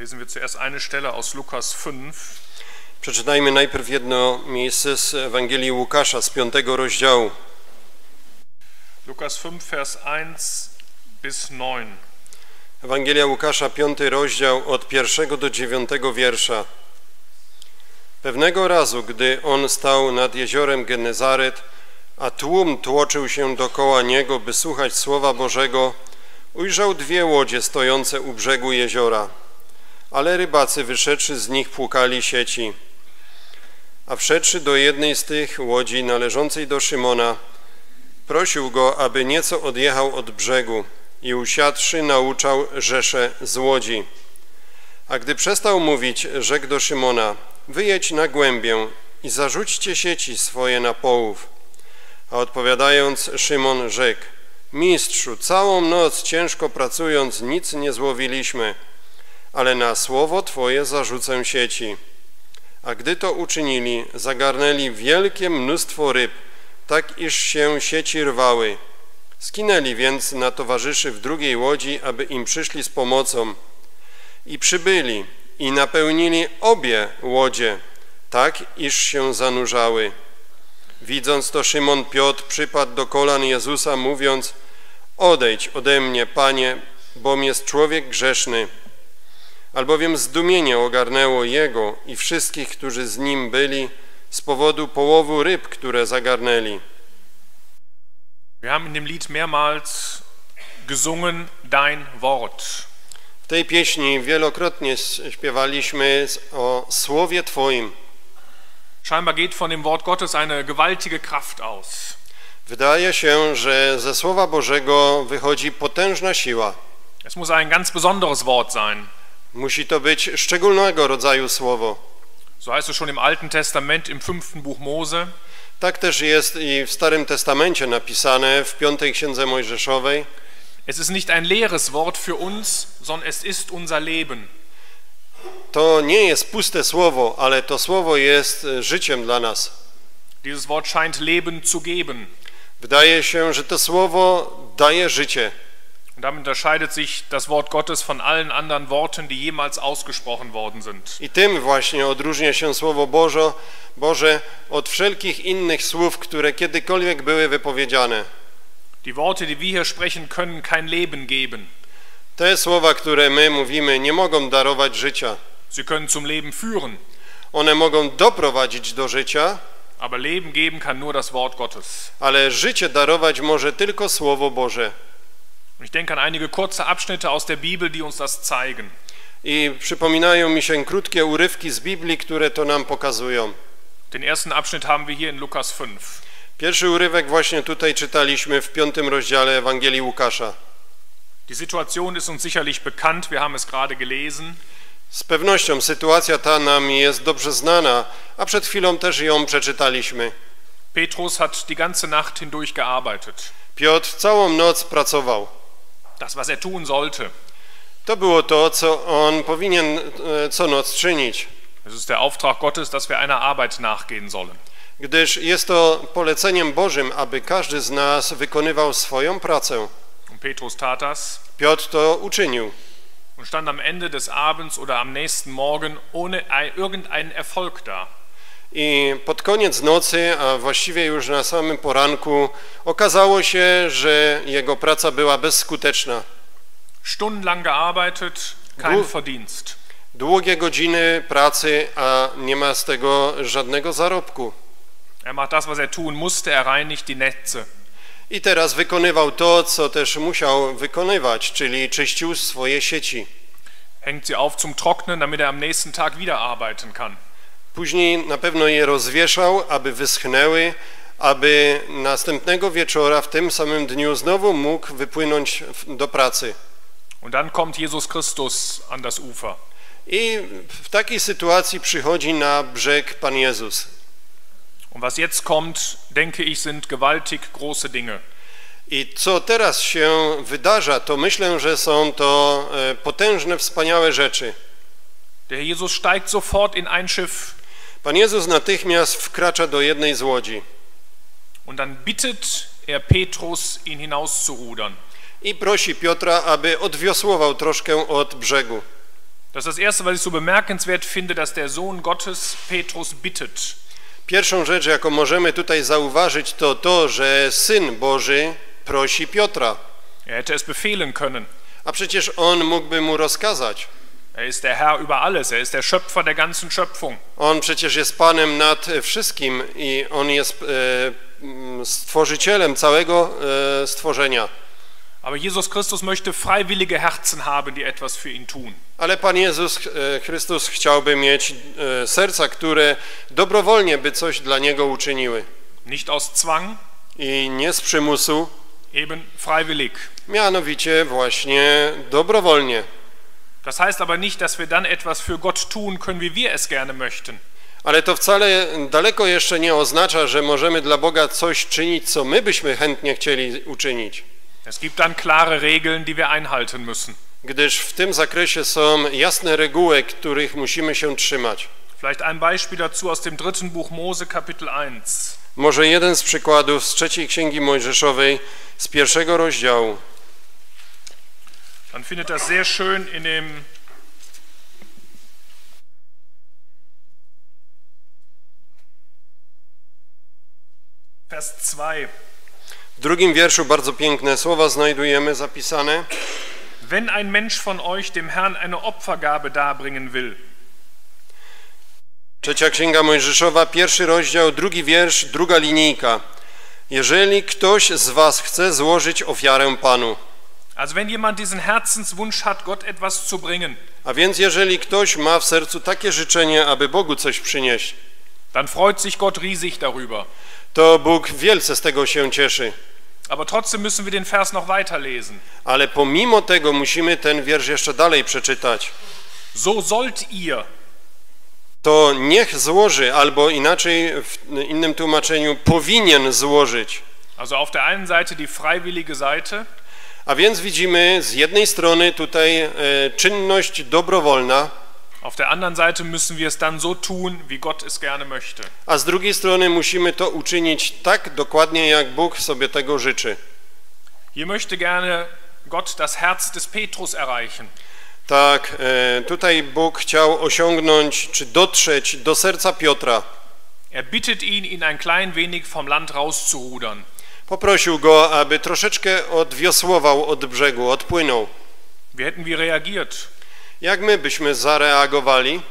Lesen wir zuerst eine Stelle aus Lukas 5. Przeczytajmy najpierw jedno miejsce z Ewangelii Łukasza z piątego rozdziału. Lukas 5, Vers 1 bis 9. Ewangelia Łukasza, piąty rozdział od pierwszego do dziewiątego wiersza. Pewnego razu, gdy on stał nad jeziorem Genezaret, a tłum tłoczył się dokoła niego, by słuchać słowa Bożego, ujrzał dwie łodzie stojące u brzegu jeziora, ale rybacy wyszedłszy z nich płukali sieci. A wszedłszy do jednej z tych łodzi należącej do Szymona, prosił go, aby nieco odjechał od brzegu i usiadłszy nauczał rzesze z łodzi. A gdy przestał mówić, rzekł do Szymona, wyjedź na głębię i zarzućcie sieci swoje na połów. A odpowiadając, Szymon rzekł, Mistrzu, całą noc ciężko pracując nic nie złowiliśmy, ale na słowo Twoje zarzucę sieci. A gdy to uczynili, zagarnęli wielkie mnóstwo ryb, tak iż się sieci rwały. Skinęli więc na towarzyszy w drugiej łodzi, aby im przyszli z pomocą. I przybyli i napełnili obie łodzie, tak iż się zanurzały. Widząc to Szymon Piotr przypadł do kolan Jezusa, mówiąc Odejdź ode mnie, Panie, bom jest człowiek grzeszny. Albowiem zdumienie ogarnęło Jego i wszystkich, którzy z Nim byli, z powodu połowu ryb, które zagarnęli. Wir haben in dem Lied mehrmals gesungen Dein Wort. W tej pieśni wielokrotnie śpiewaliśmy o Słowie Twoim. Scheinbar geht von dem Wort Gottes eine gewaltige Kraft aus. Wydaje się, że ze Słowa Bożego wychodzi potężna siła. Es muss ein ganz besonderes Wort sein. Musi to być szczególnego rodzaju słowo. So heißt es schon im Alten Testament im fünften Buch Mose. Tak też jest i w Starym Testamencie napisane w piątej księdze Mojżeszowej. Es ist nicht ein leeres Wort für uns, sondern es ist unser Leben. To nie jest puste słowo, ale to słowo jest e, życiem dla nas. Dieses Wort scheint Leben zu geben. Wydaje się, że to słowo daje życie. Und damit unterscheidet sich das Wort Gottes von allen anderen Worten, die jemals ausgesprochen worden sind. I tym właśnie odróżnia się Słowo Boże, Boże od wszelkich innych słów, które kiedykolwiek były wypowiedziane. Die Worte, die wir hier sprechen, können kein Leben geben. Te słowa, które my mówimy, nie mogą darować życia. Sie können zum Leben führen, One mogą doprowadzić do życia, aber Leben geben kann nur das Wort Gottes. ale życie darować może tylko Słowo Boże. Ich denke an einige kurze Abschnitte aus der Bibel, die uns das zeigen. I przypominają mi się krótkie urywki z Biblii, które to nam pokazują. Den ersten Abschnitt haben wir hier in Lukas 5. Pierwszy urywek właśnie tutaj czytaliśmy w piątym rozdziale Ewangelii Łukasza. Die Situation ist uns sicherlich bekannt, wir haben es gerade gelesen. Z pewnością sytuacja ta nam jest dobrze znana, a przed chwilą też ją przeczytaliśmy. Petrus hat die ganze Nacht hindurch gearbeitet. Piotr całą noc pracował. Das, was er tun sollte. To było to, co on powinien e, co noc czynić, Es ist der Auftrag Gottes, dass wir einer Arbeit nachgehen sollen. gdyż jest to poleceniem Bożym, aby każdy z nas wykonywał swoją pracę. Und Petrus tat das Piotr to uczynił und stand am Ende des Abends oder am nächsten Morgen ohne ein- irgendeinen Erfolg da. I pod koniec nocy, a właściwie już na samym poranku, okazało się, że jego praca była bezskuteczna. Stundenlang gearbeitet, kein. Verdienst. Długie godziny pracy, a nie ma z tego żadnego zarobku. Er macht das, was er tun musste, er reinigt die Netze. I teraz wykonywał to, co też musiał wykonywać, czyli czyścił swoje sieci. Hängt sie auf zum Trocknen, damit er am nächsten Tag wieder arbeiten kann. Później na pewno je rozwieszał, aby wyschnęły, aby następnego wieczora w tym samym dniu znowu mógł wypłynąć do pracy. Und dann kommt Jesus Christus an das Ufer. I w takiej sytuacji przychodzi na brzeg Pan Jezus. Und was jetzt kommt, denke ich, sind gewaltig große Dinge. I co teraz się wydarza, to myślę, że są to e, potężne, wspaniałe rzeczy. Der Jesus steigt sofort in ein Schiff Pan Jezus natychmiast wkracza do jednej z łodzi und dann bittet er Petrus, ihn hinauszurudern. i prosi Piotra, aby odwiosłował troszkę od brzegu. Das ist das Erste, was ich so bemerkenswert finde, dass der Sohn Gottes Petrus bittet. Pierwszą rzecz, jaką możemy tutaj zauważyć, to to, że Syn Boży prosi Piotra. Er hätte es befehlen können. A przecież on mógłby mu rozkazać. Er ist der Herr über alles, er ist der Schöpfer der ganzen Schöpfung. On przecież jest Panem nad wszystkim i on jest e, stworzycielem całego e, stworzenia. Aber Jesus Christus möchte freiwillige Herzen haben, die etwas für ihn tun. Ale Pan Jezus e, Chrystus chciałby mieć e, serca, które dobrowolnie by coś dla Niego uczyniły. Nicht aus Zwang, I nie z przymusu, eben freiwillig. mianowicie właśnie dobrowolnie. Das heißt aber nicht, dass wir dann etwas für Gott tun können, wie wir es gerne möchten. Ale to wcale daleko jeszcze nie oznacza, że możemy dla Boga coś czynić, co my byśmy chętnie chcieli uczynić. Es gibt dann klare Regeln, die wir einhalten müssen. Gdyż w tym zakresie są jasne reguły, których musimy się trzymać. Vielleicht ein Beispiel dazu aus dem dritten Buch Mose, Kapitel 1. Może jeden z przykładów z trzeciej księgi Mojżeszowej, z pierwszego rozdziału. Man findet das sehr schön in dem Vers 2. W drugim wierszu bardzo piękne słowa znajdujemy zapisane. Wenn ein Mensch von euch dem Herrn eine Opfergabe darbringen will, Trzecia księga Mojżeszowa, pierwszy rozdział, drugi wiersz, druga linijka. Jeżeli ktoś z was chce złożyć ofiarę Panu, also wenn jemand diesen Herzenswunsch hat, Gott etwas zu bringen, a więc jeżeli ktoś ma w sercu takie życzenie, aby Bogu coś przynieść, dann freut sich Gott riesig darüber. to Bóg wielce z tego się cieszy. Aber trotzdem müssen wir den Vers noch weiterlesen. Ale pomimo tego musimy ten wiersz jeszcze dalej przeczytać. So sollt ihr, To niech złoży, albo inaczej w innym tłumaczeniu powinien złożyć. also auf der einen Seite die freiwillige Seite, A więc widzimy z jednej strony tutaj e, czynność dobrowolna, auf der anderen Seite müssen wir es dann so tun, wie Gott es gerne möchte. a z drugiej strony musimy to uczynić tak dokładnie, jak Bóg sobie tego życzy. Hier möchte gerne Gott das Herz des Petrus erreichen. Tak, e, tutaj Bóg chciał osiągnąć, czy dotrzeć do serca Piotra. Er bittet ihn, ihn ein klein wenig vom Land rauszurudern. Poprosił go, aby troszeczkę odwiosłował od brzegu, odpłynął. Wie hätten wir reagiert? Jak my byśmy zareagowali?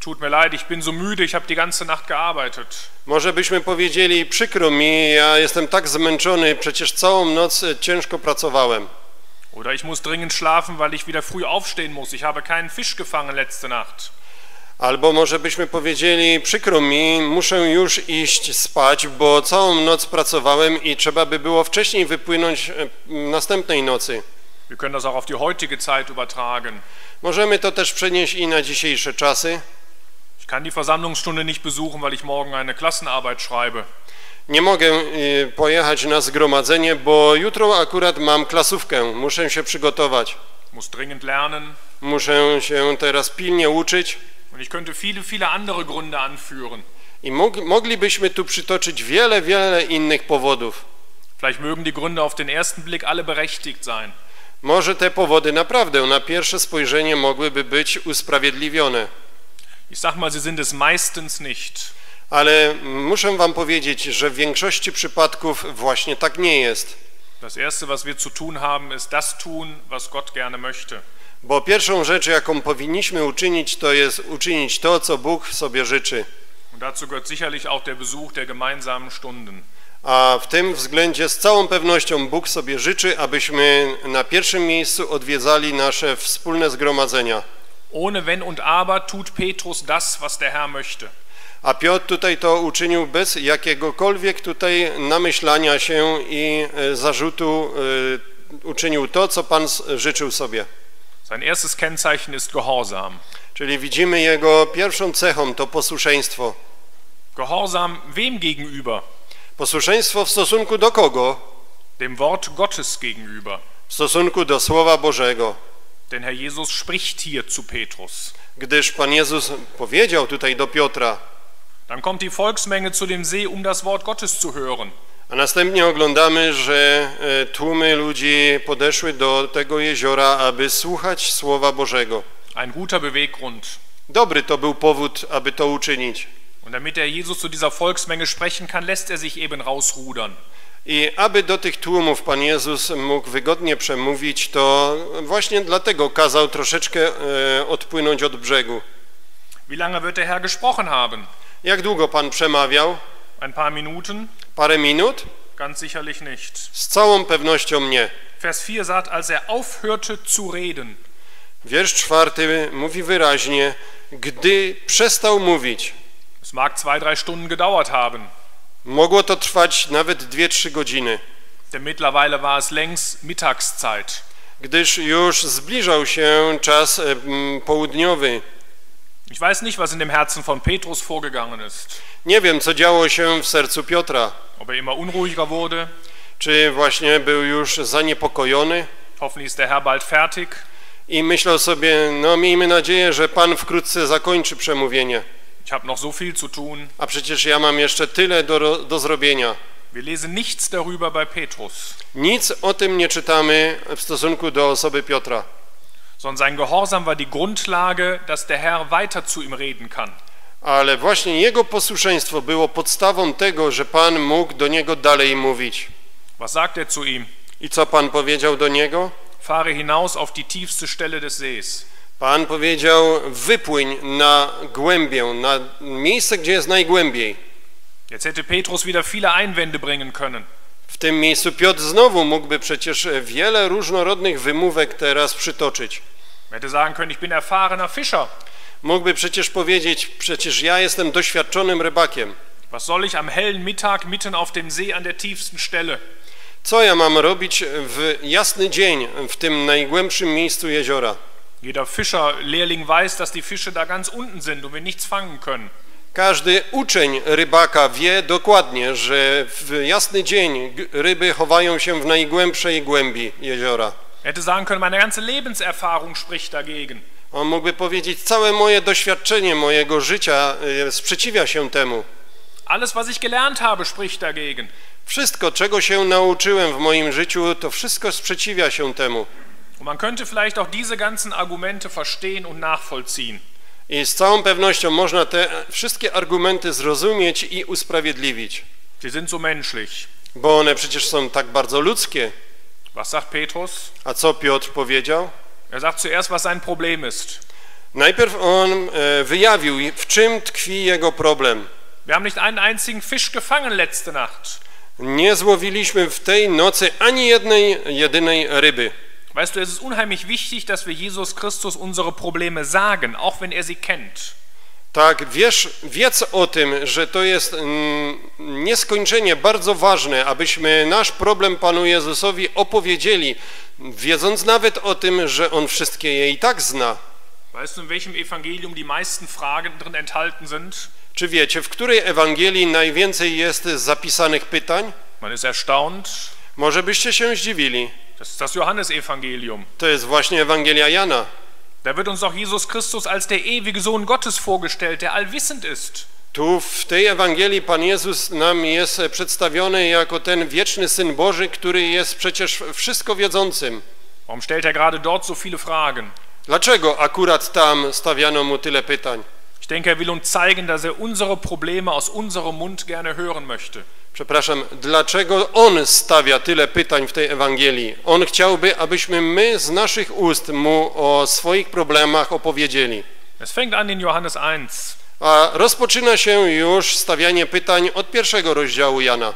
Tut mir leid, ich bin so müde, ich habe die ganze Nacht gearbeitet. Może byśmy powiedzieli, przykro mi, ja jestem tak zmęczony, przecież całą noc e, ciężko pracowałem. Oder ich muss dringend schlafen, weil ich wieder früh aufstehen muss. Ich habe keinen Fisch gefangen letzte Nacht. Albo może byśmy powiedzieli, przykro mi, muszę już iść spać, bo całą noc pracowałem i trzeba by było wcześniej wypłynąć e, następnej nocy. Wir können das auch auf die heutige Zeit übertragen. Możemy to też przenieść i na dzisiejsze czasy. Ich kann die Versammlungsstunde nicht besuchen, weil ich morgen eine Klassenarbeit schreibe. Nie mogę y, pojechać na zgromadzenie, bo jutro akurat mam klasówkę, muszę się przygotować. muss dringend lernen. Muszę się teraz pilnie uczyć Und ich könnte viele, viele andere Gründe anführen. i mog, moglibyśmy tu przytoczyć wiele, wiele innych powodów. Vielleicht mögen die Gründe auf den ersten Blick alle berechtigt sein. Może te powody naprawdę na pierwsze spojrzenie mogłyby być usprawiedliwione, Ich sag mal, sie sind es meistens nicht. ale muszę wam powiedzieć, że w większości przypadków właśnie tak nie jest. Das Erste, was wir zu tun haben, ist das tun, was Gott gerne möchte. Bo pierwszą rzecz, jaką powinniśmy uczynić, to jest uczynić to, co Bóg sobie życzy. Und dazu gehört sicherlich auch der Besuch der gemeinsamen Stunden. A w tym względzie z całą pewnością Bóg sobie życzy, abyśmy na pierwszym miejscu odwiedzali nasze wspólne zgromadzenia. Ohne Wenn und Aber tut Petrus das, was der Herr möchte. A Piotr tutaj to uczynił bez jakiegokolwiek tutaj namyślania się i e, zarzutu e, uczynił to, co Pan życzył sobie. Sein erstes Kennzeichen ist Gehorsam. Czyli widzimy jego pierwszą cechą to posłuszeństwo. Gehorsam wem gegenüber? Posłuszeństwo w stosunku do kogo? Dem Wort Gottes gegenüber. W stosunku do Słowa Bożego. Denn Herr Jesus spricht hier zu Petrus. Gdyż Pan Jezus powiedział tutaj do Piotra, Dann kommt die Volksmenge zu dem See, um das Wort Gottes zu hören. A następnie oglądamy, że e, tłumy ludzi podeszły do tego jeziora, aby słuchać Słowa Bożego. Ein guter Beweggrund. Dobry to był powód, aby to uczynić. Und damit der Jesus zu dieser Volksmenge sprechen kann, lässt er sich eben rausrudern. I aby do tych tłumów Pan Jezus mógł wygodnie przemówić, to właśnie dlatego kazał troszeczkę e, odpłynąć od brzegu. Wie lange wird der Herr gesprochen haben? Jak długo Pan przemawiał? Ein paar Minuten? Parę minut? Ganz sicherlich nicht. Z całą pewnością nie. Vers 4 sagt, als er aufhörte zu reden, Wiersz czwarty mówi wyraźnie, gdy przestał mówić. es mag zwei, drei Stunden gedauert haben, Mogło to trwać nawet 2-3 godziny, denn mittlerweile war es längst Mittagszeit. gdyż już zbliżał się czas południowy. Ich weiß nicht, was in dem Herzen von Petrus vorgegangen ist. Nie wiem, co działo się w sercu Piotra. Ob er immer unruhiger wurde, Czy właśnie był już zaniepokojony hoffentlich ist der Herr bald fertig. i myślał sobie, no miejmy nadzieję, że Pan wkrótce zakończy przemówienie. Ich habe noch so viel zu tun. A przecież ja mam jeszcze tyle do, do zrobienia. Wir lesen nichts darüber bei Petrus, Nic o tym nie czytamy w stosunku do osoby Piotra. Sondern sein Gehorsam war die Grundlage, dass der Herr weiter zu ihm reden kann. Ale właśnie jego posłuszeństwo było podstawą tego, że Pan mógł do niego dalej mówić. Was sagt er zu ihm? I co Pan powiedział do niego? Fahre hinaus auf die tiefste Stelle des Sees. Pan powiedział, wypłyń na głębię, na miejsce, gdzie jest najgłębiej. Jetzt hätte Petrus wieder viele Einwände bringen können. W tym miejscu Piotr znowu mógłby przecież wiele różnorodnych wymówek teraz przytoczyć. Hätte sagen können, ich bin erfahrener Fischer. Mógłby przecież powiedzieć, przecież ja jestem doświadczonym rybakiem. Was soll ich am hellen Mittag mitten auf dem See an der tiefsten Stelle? Co ja mam robić w jasny dzień w tym najgłębszym miejscu jeziora? Jeder Fischerlehrling weiß, dass die Fische da ganz unten sind und wir nichts fangen können. Każdy uczeń rybaka wie dokładnie, że w jasny dzień ryby chowają się w najgłębszej głębi jeziora. Er hätte sagen können, meine ganze Lebenserfahrung spricht dagegen. On mógłby powiedzieć, całe moje doświadczenie mojego życia e, sprzeciwia się temu. Alles, was ich gelernt habe, spricht dagegen. Wszystko, czego się nauczyłem w moim życiu, to wszystko sprzeciwia się temu. Und man könnte vielleicht auch diese ganzen Argumente verstehen und nachvollziehen. I z całą pewnością można te wszystkie argumenty zrozumieć i usprawiedliwić, Sie sind so menschlich. bo one przecież są tak bardzo ludzkie. Was sagt Petrus? A co Piotr powiedział? Er sagt zuerst, was sein Problem ist. Najpierw on e, wyjawił, w czym tkwi jego problem. Wir haben nicht einen einzigen Fisch gefangen letzte Nacht. Nie złowiliśmy w tej nocy ani jednej, jedynej ryby. Weißt du, es ist unheimlich wichtig, dass wir Jesus Christus unsere Probleme sagen, auch wenn er sie kennt. Tak, wiesz, wiedz o tym, że to jest mm, nieskończenie bardzo ważne, abyśmy nasz problem Panu Jezusowi opowiedzieli, wiedząc nawet o tym, że On wszystkie je i tak zna. Weißt du, in welchem Evangelium die meisten Fragen drin enthalten sind? Czy wiecie, w której Ewangelii najwięcej jest zapisanych pytań? Man ist erstaunt. Może byście się zdziwili. Das ist das Johannesevangelium. To jest właśnie Ewangelia Jana. Da wird uns auch Jesus Christus als der ewige Sohn Gottes vorgestellt, der allwissend ist. Tu w tej Ewangelii Pan Jezus nam jest przedstawiony jako ten wieczny Syn Boży, który jest przecież wszystko wiedzącym. Warum stellt er gerade dort so viele Fragen? Dlaczego akurat tam stawiano mu tyle pytań? Ich denke, er will uns zeigen, dass er unsere Probleme aus unserem Mund gerne hören möchte. Przepraszam, dlaczego On stawia tyle pytań w tej Ewangelii? On chciałby, abyśmy my z naszych ust Mu o swoich problemach opowiedzieli. Es fängt an in Johannes 1. A rozpoczyna się już stawianie pytań od pierwszego rozdziału Jana.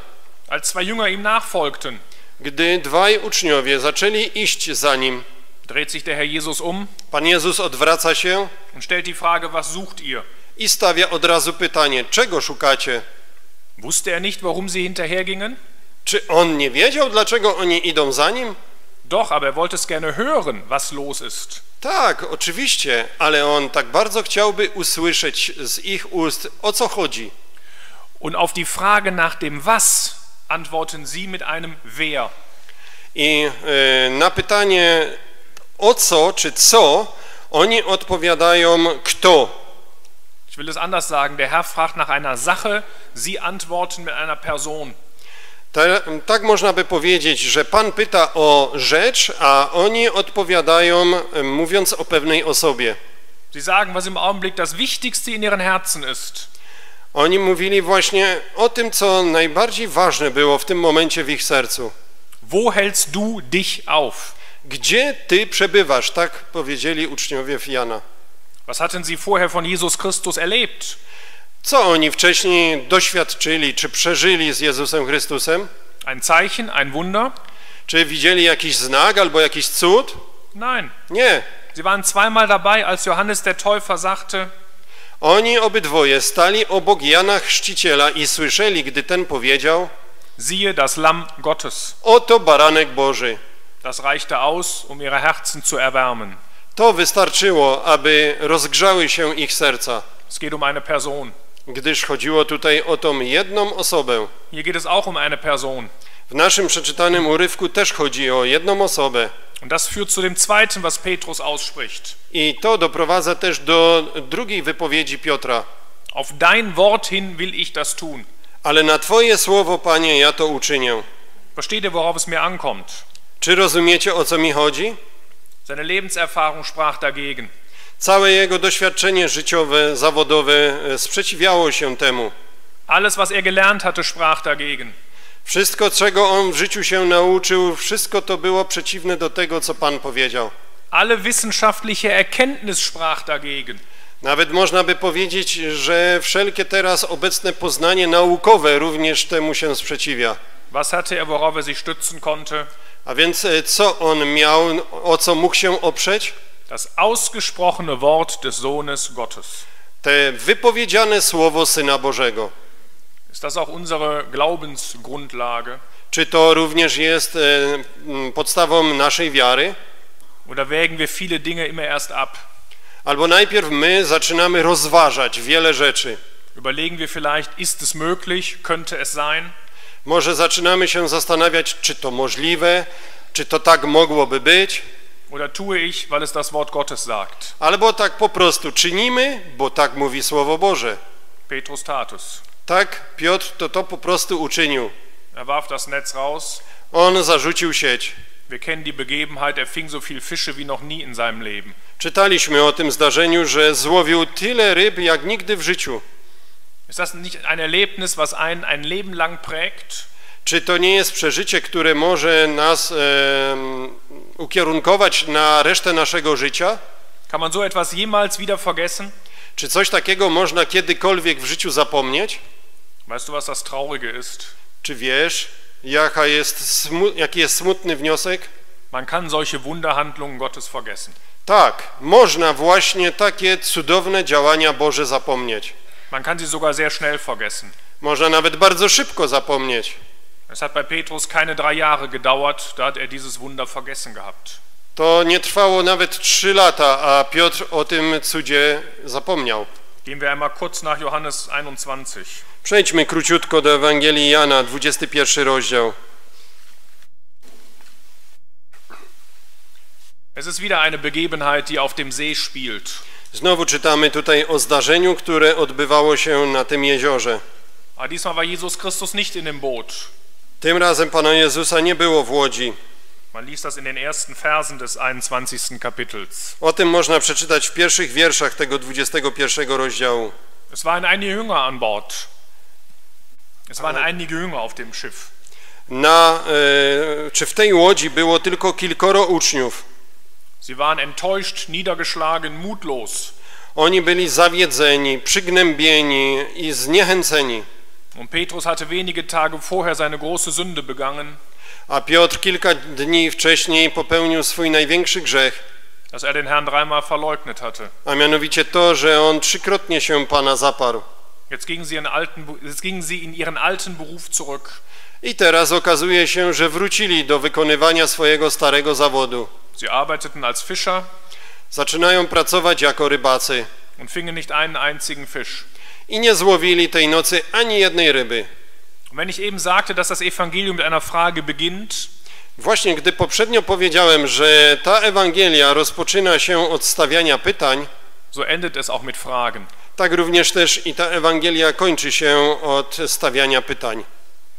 Als zwei Jünger ihm nachfolgten, Gdy dwaj uczniowie zaczęli iść za Nim, dreht sich der Herr Jesus um Pan Jezus odwraca się und stellt die Frage, was sucht ihr? i stawia od razu pytanie, czego szukacie? Wusste er nicht, warum sie hinterhergingen? Czy On nie wiedział, dlaczego oni idą za Nim? Doch, aber er wollte es gerne hören, was los ist. Tak, oczywiście, ale On tak bardzo chciałby usłyszeć z ich ust, o co chodzi. Und auf die Frage nach dem Was antworten sie mit einem Wer. I e, na pytanie o co czy co, oni odpowiadają kto. Ich will es anders sagen. Der Herr fragt nach einer Sache, sie antworten mit einer Person. Ta, tak można by powiedzieć, że Pan pyta o rzecz, a oni odpowiadają mówiąc o pewnej osobie. Sie sagen, was im Augenblick das Wichtigste in ihren Herzen ist. Oni mówili właśnie o tym, co najbardziej ważne było w tym momencie w ich sercu. Wo hältst du dich auf? Gdzie Ty przebywasz? Tak powiedzieli uczniowie Jana. Was hatten sie vorher von Jesus Christus erlebt? Co oni wcześniej doświadczyli, czy przeżyli z Jezusem Chrystusem? Ein Zeichen, ein Wunder? Czy widzieli jakiś znak albo jakiś cud? Nein. Nie. Sie waren zweimal dabei, als Johannes der Täufer sagte, Oni obydwoje stali obok Jana Chrzciciela i słyszeli, gdy ten powiedział: siehe das Lamm Gottes. Oto baranek Boży. Das reichte aus, um ihre Herzen zu erwärmen. To wystarczyło, aby rozgrzały się ich serca, Es geht um eine Person. gdyż chodziło tutaj o tą jedną osobę. Hier geht es auch um eine Person. W naszym przeczytanym urywku też chodzi o jedną osobę. Und das führt zu dem zweiten, was Petrus ausspricht. I to doprowadza też do drugiej wypowiedzi Piotra. Auf dein Wort hin will ich das tun. Ale na Twoje słowo, Panie, ja to uczynię. Versteht ihr, worauf es mir ankommt? Czy rozumiecie, o co mi chodzi? Seine Lebenserfahrung sprach dagegen. Całe jego doświadczenie życiowe, zawodowe e, sprzeciwiało się temu. Alles, was er gelernt hatte, sprach dagegen. Wszystko, czego on w życiu się nauczył, wszystko to było przeciwne do tego, co Pan powiedział. Alle wissenschaftliche Erkenntnis sprach dagegen. Nawet można by powiedzieć, że wszelkie teraz obecne poznanie naukowe również temu się sprzeciwia. Was hatte er, worauf er sich stützen konnte? A więc e, co on miał, o co mógł się oprzeć? Das ausgesprochene Wort des Sohnes Gottes. Te wypowiedziane słowo Syna Bożego. Ist das auch unsere Glaubensgrundlage? Czy to również jest e, podstawą naszej wiary? Oder wägen wir viele Dinge immer erst ab? Albo najpierw my zaczynamy rozważać wiele rzeczy. Überlegen wir vielleicht, ist es möglich, könnte es sein? Może zaczynamy się zastanawiać, czy to możliwe, czy to tak mogłoby być, Oder tue ich, weil es das Wort Gottes sagt? albo tak po prostu czynimy, bo tak mówi Słowo Boże. Petrus tat es. Tak, Piotr to to po prostu uczynił. Er warf das Netz raus. On zarzucił sieć. Wir kennen die Begebenheit, er fing so viel Fische wie noch nie in seinem Leben. Czytaliśmy o tym zdarzeniu, że złowił tyle ryb jak nigdy w życiu. Ist das nicht ein Erlebnis, was einen ein Leben lang prägt? Czy to nie jest przeżycie, które może nas em, ukierunkować na resztę naszego życia? Kann man so etwas jemals wieder vergessen? Czy coś takiego można kiedykolwiek w życiu zapomnieć? Weißt du, was das Traurige ist? Czy wiesz, jaka jest jaki jest smutny wniosek? Man kann solche Wunderhandlungen Gottes vergessen. Tak, można właśnie takie cudowne działania Boże zapomnieć. Man kann sie sogar sehr schnell vergessen. Można nawet bardzo szybko zapomnieć. Es hat bei Petrus keine drei Jahre gedauert, da hat er dieses Wunder vergessen gehabt. To nie trwało nawet trzy lata, a Piotr o tym cudzie zapomniał. Gehen wir einmal kurz nach Johannes 21. Przejdźmy króciutko do Ewangelii Jana, 21 rozdział. Es ist wieder eine Begebenheit, die auf dem See spielt. Znowu czytamy tutaj o zdarzeniu, które odbywało się na tym jeziorze. Aber diesmal war Jesus Christus nicht in dem Boot. Tym razem Pana Jezusa nie było w łodzi. Man liest das in den ersten Versen des 21. Kapitels. O tym można przeczytać w pierwszych wierszach tego 21 rozdziału. Es waren einige Jünger an Bord. Es waren einige Jünger auf dem Schiff. Na, e, czy w tej łodzi było tylko kilkoro uczniów. Sie waren enttäuscht, niedergeschlagen, mutlos. Oni byli zawiedzeni, przygnębieni i zniechęceni. Und Petrus hatte wenige Tage vorher seine große Sünde begangen, A Piotr kilka dni wcześniej popełnił swój największy grzech, dass er den Herrn dreimal verleugnet hatte. a mianowicie to, że on trzykrotnie się Pana zaparł. Jetzt gingen sie in, alten, jetzt gingen sie in ihren alten Beruf zurück. I teraz okazuje się, że wrócili do wykonywania swojego starego zawodu. Sie arbeiteten als Fischer Zaczynają pracować jako rybacy und fingen nicht einen einzigen Fisch. i nie złowili tej nocy ani jednej ryby. Und wenn ich eben sagte, dass das Evangelium mit einer Frage beginnt, Właśnie gdy poprzednio powiedziałem, że ta Ewangelia rozpoczyna się od stawiania pytań, so endet es auch mit Fragen. tak również też i ta Ewangelia kończy się od stawiania pytań.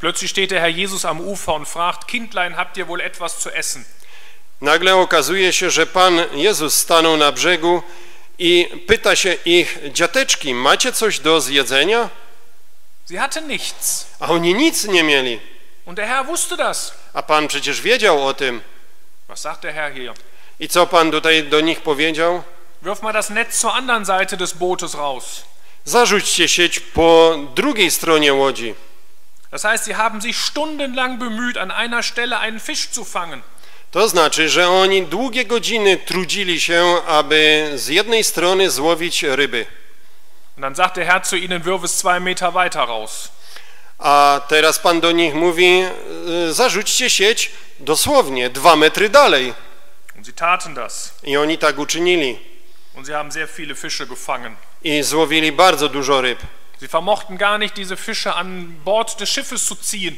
Plötzlich steht der Herr Jesus am Ufer und fragt, Kindlein, habt ihr wohl etwas zu essen? Nagle okazuje się, że Pan Jezus stanął na brzegu i pyta się ich, dziateczki, macie coś do zjedzenia? Sie hatten nichts. A oni nic nie mieli. Und der Herr wusste das. A Pan przecież wiedział o tym. Was sagt der Herr hier? I co Pan tutaj do nich powiedział? Wirf mal das Netz zur anderen Seite des Bootes raus. Zarzućcie sieć po drugiej stronie łodzi. Das heißt, sie haben sich stundenlang bemüht, an einer Stelle einen Fisch zu fangen. To znaczy, że oni długie godziny trudzili się, aby z jednej strony złowić ryby. Und dann sagt der Herr zu ihnen, wirf es zwei Meter weiter raus. A teraz Pan do nich mówi, y, zarzućcie sieć dosłownie dwa metry dalej. Und sie taten das. I oni tak uczynili. Und sie haben sehr viele Fische gefangen. I złowili bardzo dużo ryb. Sie vermochten gar nicht, diese Fische an Bord des Schiffes zu ziehen.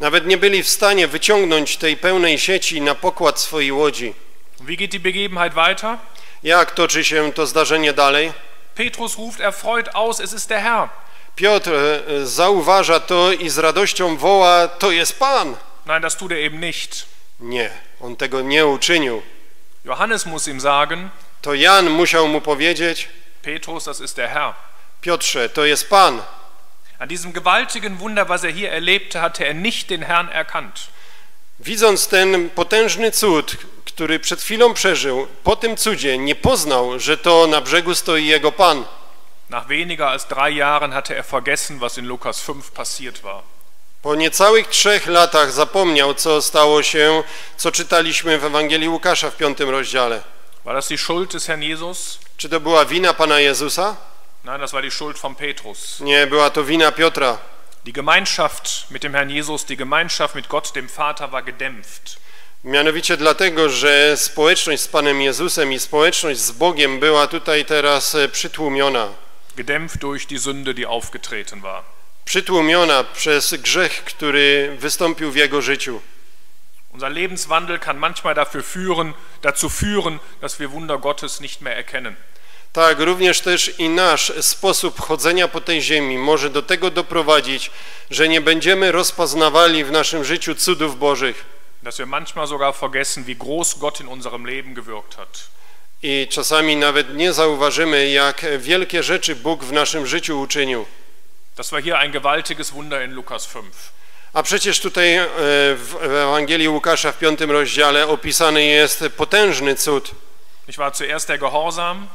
Nawet nie byli w stanie wyciągnąć tej pełnej sieci na pokład swojej łodzi. Wie geht die Begebenheit weiter? Jak toczy się to zdarzenie dalej? Petrus ruft erfreut aus, es ist der Herr. Piotr e, zauważa to i z radością woła, to jest Pan. Nein, das tut er eben nicht. Nie, on tego nie uczynił. Johannes muss ihm sagen, To Jan musiał mu powiedzieć, Petrus, das ist der Herr. Piotrze, to jest Pan. An diesem gewaltigen Wunder, was er hier erlebte, hatte er nicht den Herrn erkannt. Widząc ten potężny cud, który przed chwilą przeżył, po tym cudzie nie poznał, że to na brzegu stoi jego Pan. Nach weniger als drei Jahren hatte er vergessen, was in Lukas 5 passiert war. Po niecałych trzech latach zapomniał, co stało się, co czytaliśmy w Ewangelii Łukasza w piątym rozdziale. War das die Schuld des Herrn Jesus? Czy to była wina Pana Jezusa? Nein, das war die Schuld von Petrus. Nie, była to wina Piotra. Die Gemeinschaft mit dem Herrn Jesus, die Gemeinschaft mit Gott, dem Vater, war gedämpft. Mianowicie dlatego, że społeczność z Panem Jezusem i społeczność z Bogiem była tutaj teraz e, przytłumiona. Gedämpft durch die Sünde, die aufgetreten war. Przytłumiona przez grzech, który wystąpił w jego życiu. Unser Lebenswandel kann manchmal dafür führen, dazu führen, dass wir Wunder Gottes nicht mehr erkennen. Tak, również też i nasz sposób chodzenia po tej ziemi może do tego doprowadzić, że nie będziemy rozpoznawali w naszym życiu cudów Bożych. Dass wir manchmal sogar vergessen, wie groß Gott in unserem Leben gewirkt hat. I czasami nawet nie zauważymy, jak wielkie rzeczy Bóg w naszym życiu uczynił. Das war hier ein gewaltiges Wunder in Lukas 5. A przecież tutaj e, w Ewangelii Łukasza w piątym rozdziale opisany jest potężny cud. Ich war zuerst der Gehorsam,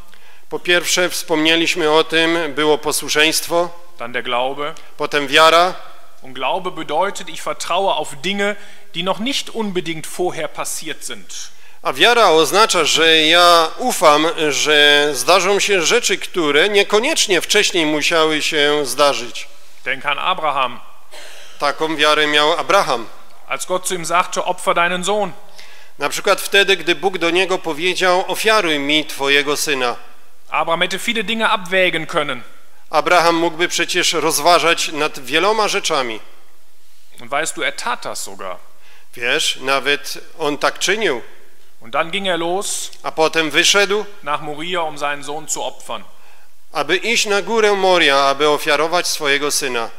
Po pierwsze wspomnieliśmy o tym, było posłuszeństwo, dann der Glaube. potem wiara, Und Glaube bedeutet, ich vertraue auf Dinge, die noch nicht unbedingt vorher passiert sind. a wiara oznacza, że ja ufam, że zdarzą się rzeczy, które niekoniecznie wcześniej musiały się zdarzyć. Denk an Abraham, Taką wiarę miał Abraham. als Gott zu ihm sagte, opfer deinen Sohn. Na przykład wtedy, gdy Bóg do niego powiedział, ofiaruj mi twojego syna. Abraham hätte viele Dinge abwägen können. Abraham mógłby przecież rozważać nad wieloma rzeczami. Und weißt du, er tat das sogar. Wiesz, nawet on tak czynił, Und dann ging er los a potem wyszedł, nach Moria, um seinen Sohn zu opfern. aby iść na górę Moria, aby ofiarować swojego syna.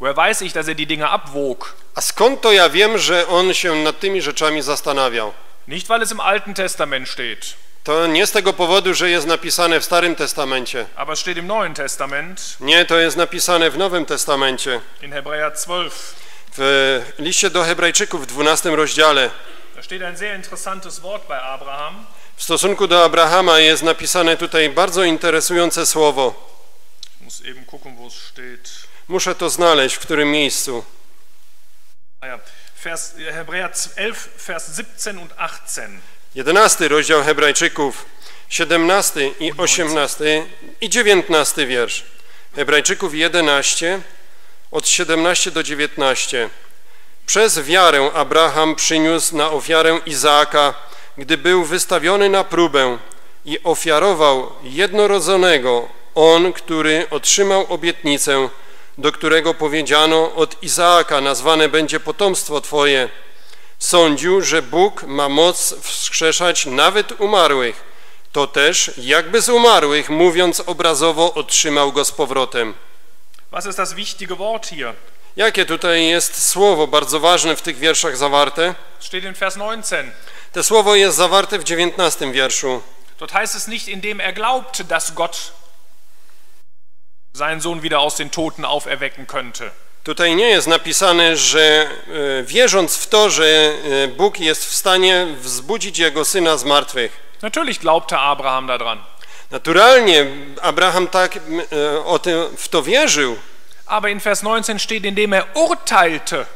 Woher weiß ich, dass er die Dinge abwog? A skąd to ja wiem, że on się nad tymi rzeczami zastanawiał? Nicht, weil es im Alten Testament steht, To nie z tego powodu, że jest napisane w Starym Testamencie. aber steht im Neuen Testament, Nie, to jest napisane w Nowym Testamencie. in Hebräer 12. W liście do Hebrajczyków w 12 rozdziale. Da steht ein sehr interessantes Wort bei Abraham. W stosunku do Abrahama jest napisane tutaj bardzo interesujące słowo. Muss eben gucken, wo es steht. Muszę to znaleźć, w którym miejscu. Ah ja, Vers, Hebräer 11, Vers 17 und 18. 11 rozdział Hebrajczyków, 17 i 18 i 19 wiersz. Hebrajczyków 11, od 17 do 19. Przez wiarę Abraham przyniósł na ofiarę Izaaka, gdy był wystawiony na próbę i ofiarował jednorodzonego, on, który otrzymał obietnicę, do którego powiedziano, od Izaaka nazwane będzie potomstwo Twoje. Sądził, że Bóg ma moc wskrzeszać nawet umarłych. To też, jakby z umarłych, mówiąc obrazowo, otrzymał go z powrotem. Was ist das wichtige Wort hier? Jakie tutaj jest słowo bardzo ważne w tych wierszach zawarte? Steht in Vers 19. To słowo jest zawarte w 19 wierszu. Dort heißt es nicht, indem er glaubte, dass Gott seinen Sohn wieder aus den Toten auferwecken könnte. Tutaj nie jest napisane, że e, wierząc w to, że e, Bóg jest w stanie wzbudzić jego syna z martwych. Natürlich glaubte Abraham daran. Naturalnie Abraham tak e, o tym, w to wierzył, Aber in Vers 19 steht, indem er urteilte.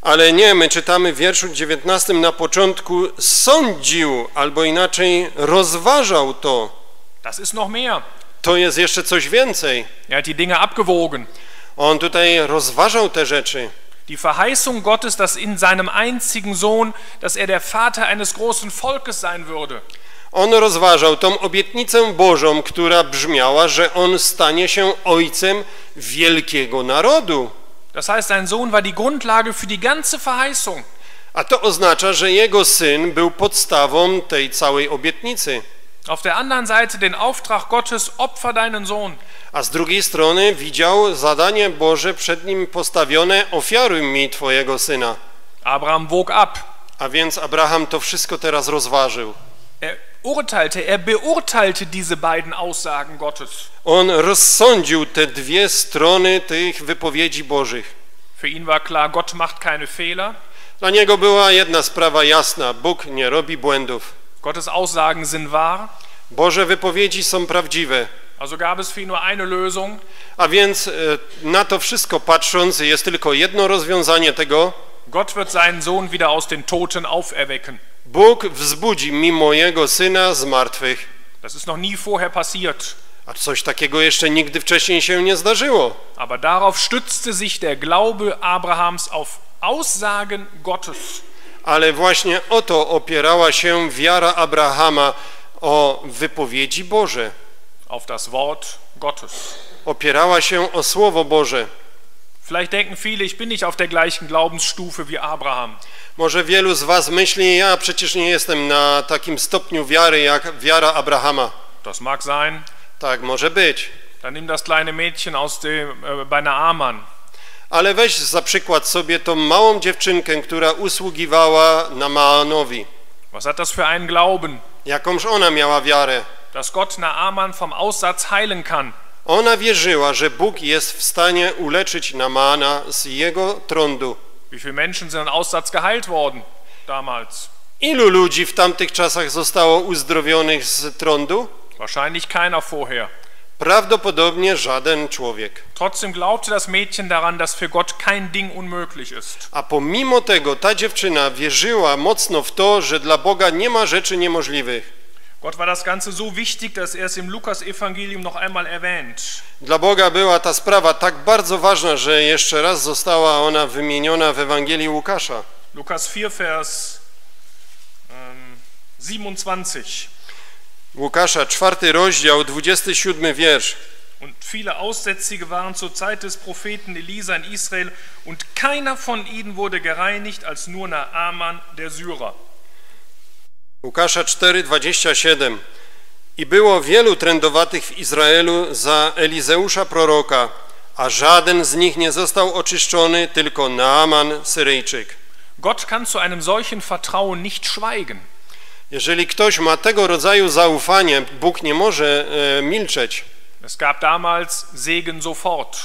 ale nie, my czytamy w wierszu 19 na początku sądził, albo inaczej rozważał to. Das ist noch mehr. To jest jeszcze coś więcej. Er hat die Dinge abgewogen. On tutaj rozważał te rzeczy. Die Verheißung Gottes, dass in seinem einzigen Sohn, dass er der Vater eines großen Volkes sein würde. On rozważał tą obietnicę Bożą, która brzmiała, że on stanie się ojcem wielkiego narodu. Das heißt, sein Sohn war die Grundlage für die ganze Verheißung. A to oznacza, że jego syn był podstawą tej całej obietnicy. Auf der anderen Seite den Auftrag Gottes, opfer deinen Sohn. A z drugiej strony widział zadanie Boże przed nim postawione, ofiaruj mi twojego syna. Abraham wog ab. A więc Abraham to wszystko teraz rozważył. Er urteilte, er beurteilte diese beiden Aussagen Gottes. On rozsądził te dwie strony tych wypowiedzi Bożych. Für ihn war klar, Gott macht keine Fehler. Dla niego była jedna sprawa jasna, Bóg nie robi błędów. Gottes Aussagen sind wahr. Boże wypowiedzi są prawdziwe. Also gab es für ihn nur eine Lösung. A więc e, na to wszystko patrząc jest tylko jedno rozwiązanie tego. Gott wird seinen Sohn wieder aus den Toten auferwecken. Bóg wzbudzi mi mojego syna z martwych. Das ist noch nie vorher passiert. A coś takiego jeszcze nigdy wcześniej się nie zdarzyło. Aber darauf stützte sich der Glaube Abrahams auf Aussagen Gottes. Ale właśnie o to opierała się wiara Abrahama o wypowiedzi Boże. Auf das Wort Gottes. Opierała się o Słowo Boże. Vielleicht denken viele, ich bin nicht auf der gleichen Glaubensstufe wie Abraham. Może wielu z was myśli, ja przecież nie jestem na takim stopniu wiary jak wiara Abrahama. Das mag sein. Tak, może być. Dann nimm das kleine Mädchen aus dem, äh, bei Naaman. Ale weź za przykład sobie tą małą dziewczynkę, która usługiwała Namaanowi. Was hat das für einen Glauben? Jakąż ona miała wiarę? Dass Gott Naaman vom Aussatz heilen kann. Ona wierzyła, że Bóg jest w stanie uleczyć Namana z jego trądu. Wie viele Menschen sind an Aussatz geheilt worden damals? Ilu ludzi w tamtych czasach zostało uzdrowionych z trądu? Wahrscheinlich keiner vorher. Prawdopodobnie żaden człowiek. Trotzdem glaubte das Mädchen daran, dass für Gott kein Ding unmöglich ist. A pomimo tego ta dziewczyna wierzyła mocno w to, że dla Boga nie ma rzeczy niemożliwych. Gott war das Ganze so wichtig, dass er es im Lukas-Evangelium noch einmal erwähnt. Dla Boga była ta sprawa tak bardzo ważna, że jeszcze raz została ona wymieniona w Ewangelii Łukasza. Lukas 4, Vers ähm, 27. Łukasza, czwarty rozdział, 27 wiersz. Und viele Aussätzige waren zur Zeit des Propheten Elisa in Israel, und keiner von ihnen wurde gereinigt, als nur Naaman, der Syrer. Łukasza 4, 27. I było wielu trędowatych w Izraelu za Elizeusza proroka, a żaden z nich nie został oczyszczony, tylko Naaman Syryjczyk. Gott kann zu einem solchen Vertrauen nicht schweigen. Jeżeli ktoś ma tego rodzaju zaufanie, Bóg nie może e, milczeć. Es gab damals Segen sofort.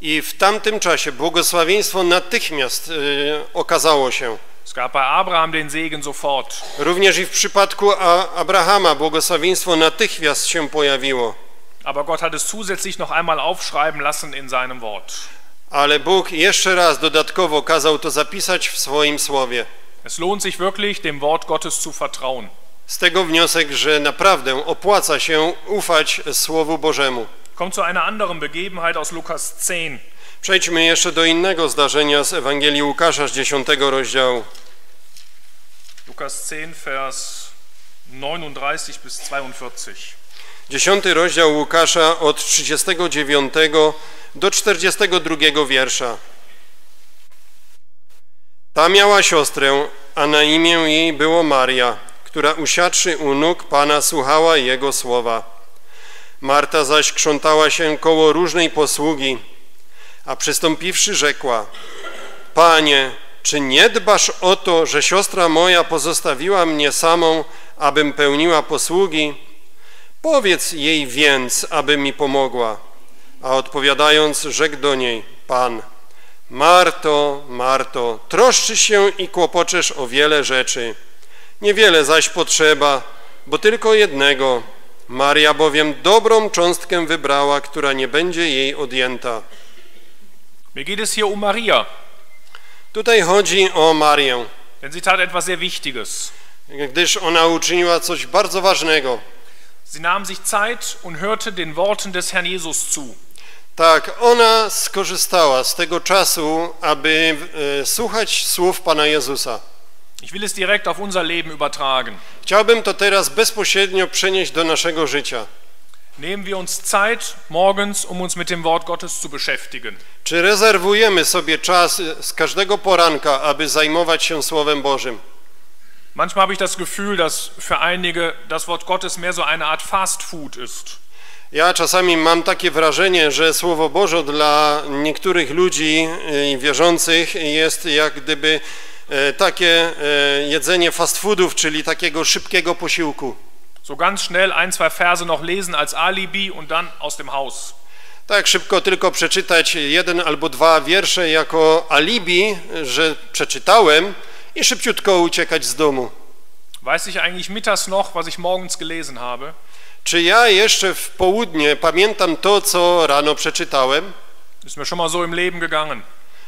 I w tamtym czasie błogosławieństwo natychmiast e, okazało się. Es gab bei Abraham den Segen sofort. Również i w przypadku A- Abrahama błogosławieństwo natychmiast się pojawiło. Aber Gott hat es zusätzlich noch einmal aufschreiben lassen in seinem Wort. Ale Bóg jeszcze raz dodatkowo kazał to zapisać w swoim słowie. Es lohnt sich wirklich, dem Wort Gottes zu vertrauen. Z tego wniosek, że naprawdę opłaca się ufać Słowu Bożemu. Kommt zu einer anderen Begebenheit aus Lukas 10. Przejdźmy jeszcze do innego zdarzenia z Ewangelii Łukasza z 10 rozdziału. Lukas 10, Vers 39 bis 42. 10 rozdział Łukasza od 39 do 42 wiersza. Ta miała siostrę, a na imię jej było Maria, która usiadłszy u nóg Pana słuchała Jego słowa. Marta zaś krzątała się koło różnej posługi, A przystąpiwszy rzekła, Panie, czy nie dbasz o to, że siostra moja pozostawiła mnie samą, abym pełniła posługi? Powiedz jej więc, aby mi pomogła. A odpowiadając, rzekł do niej, Pan, Marto, Marto, troszczysz się i kłopoczesz o wiele rzeczy. Niewiele zaś potrzeba, bo tylko jednego. Maria bowiem dobrą cząstkę wybrała, która nie będzie jej odjęta. Mir geht es hier um Maria, Tutaj chodzi o Marię, denn sie tat etwas sehr Wichtiges. gdyż ona uczyniła coś bardzo ważnego. Sie nahm sich Zeit und hörte den Worten des Herrn Jesus zu. Tak, ona skorzystała z tego czasu, aby e, słuchać słów Pana Jezusa. Ich will es direkt auf unser Leben übertragen. Chciałbym to teraz bezpośrednio przenieść do naszego życia. Nehmen wir uns Zeit morgens, um uns mit dem Wort Gottes zu beschäftigen. Czy rezerwujemy sobie czas e, z każdego poranka, aby zajmować się Słowem Bożym? Manchmal habe ich das Gefühl, dass für einige das Wort Gottes mehr so eine Art Fast Food ist. Ja czasami mam takie wrażenie, że Słowo Boże dla niektórych ludzi e, wierzących jest jak gdyby e, takie e, jedzenie fast foodów, czyli takiego szybkiego posiłku. So ganz schnell ein, zwei Verse noch lesen als Alibi und dann aus dem Haus. Tak szybko tylko przeczytać jeden albo dwa wiersze jako alibi, że przeczytałem i szybciutko uciekać z domu. Weiß ich eigentlich mittags noch, was ich morgens gelesen habe? Czy ja jeszcze w południe pamiętam to, co rano przeczytałem? Ist mir schon mal so im Leben gegangen.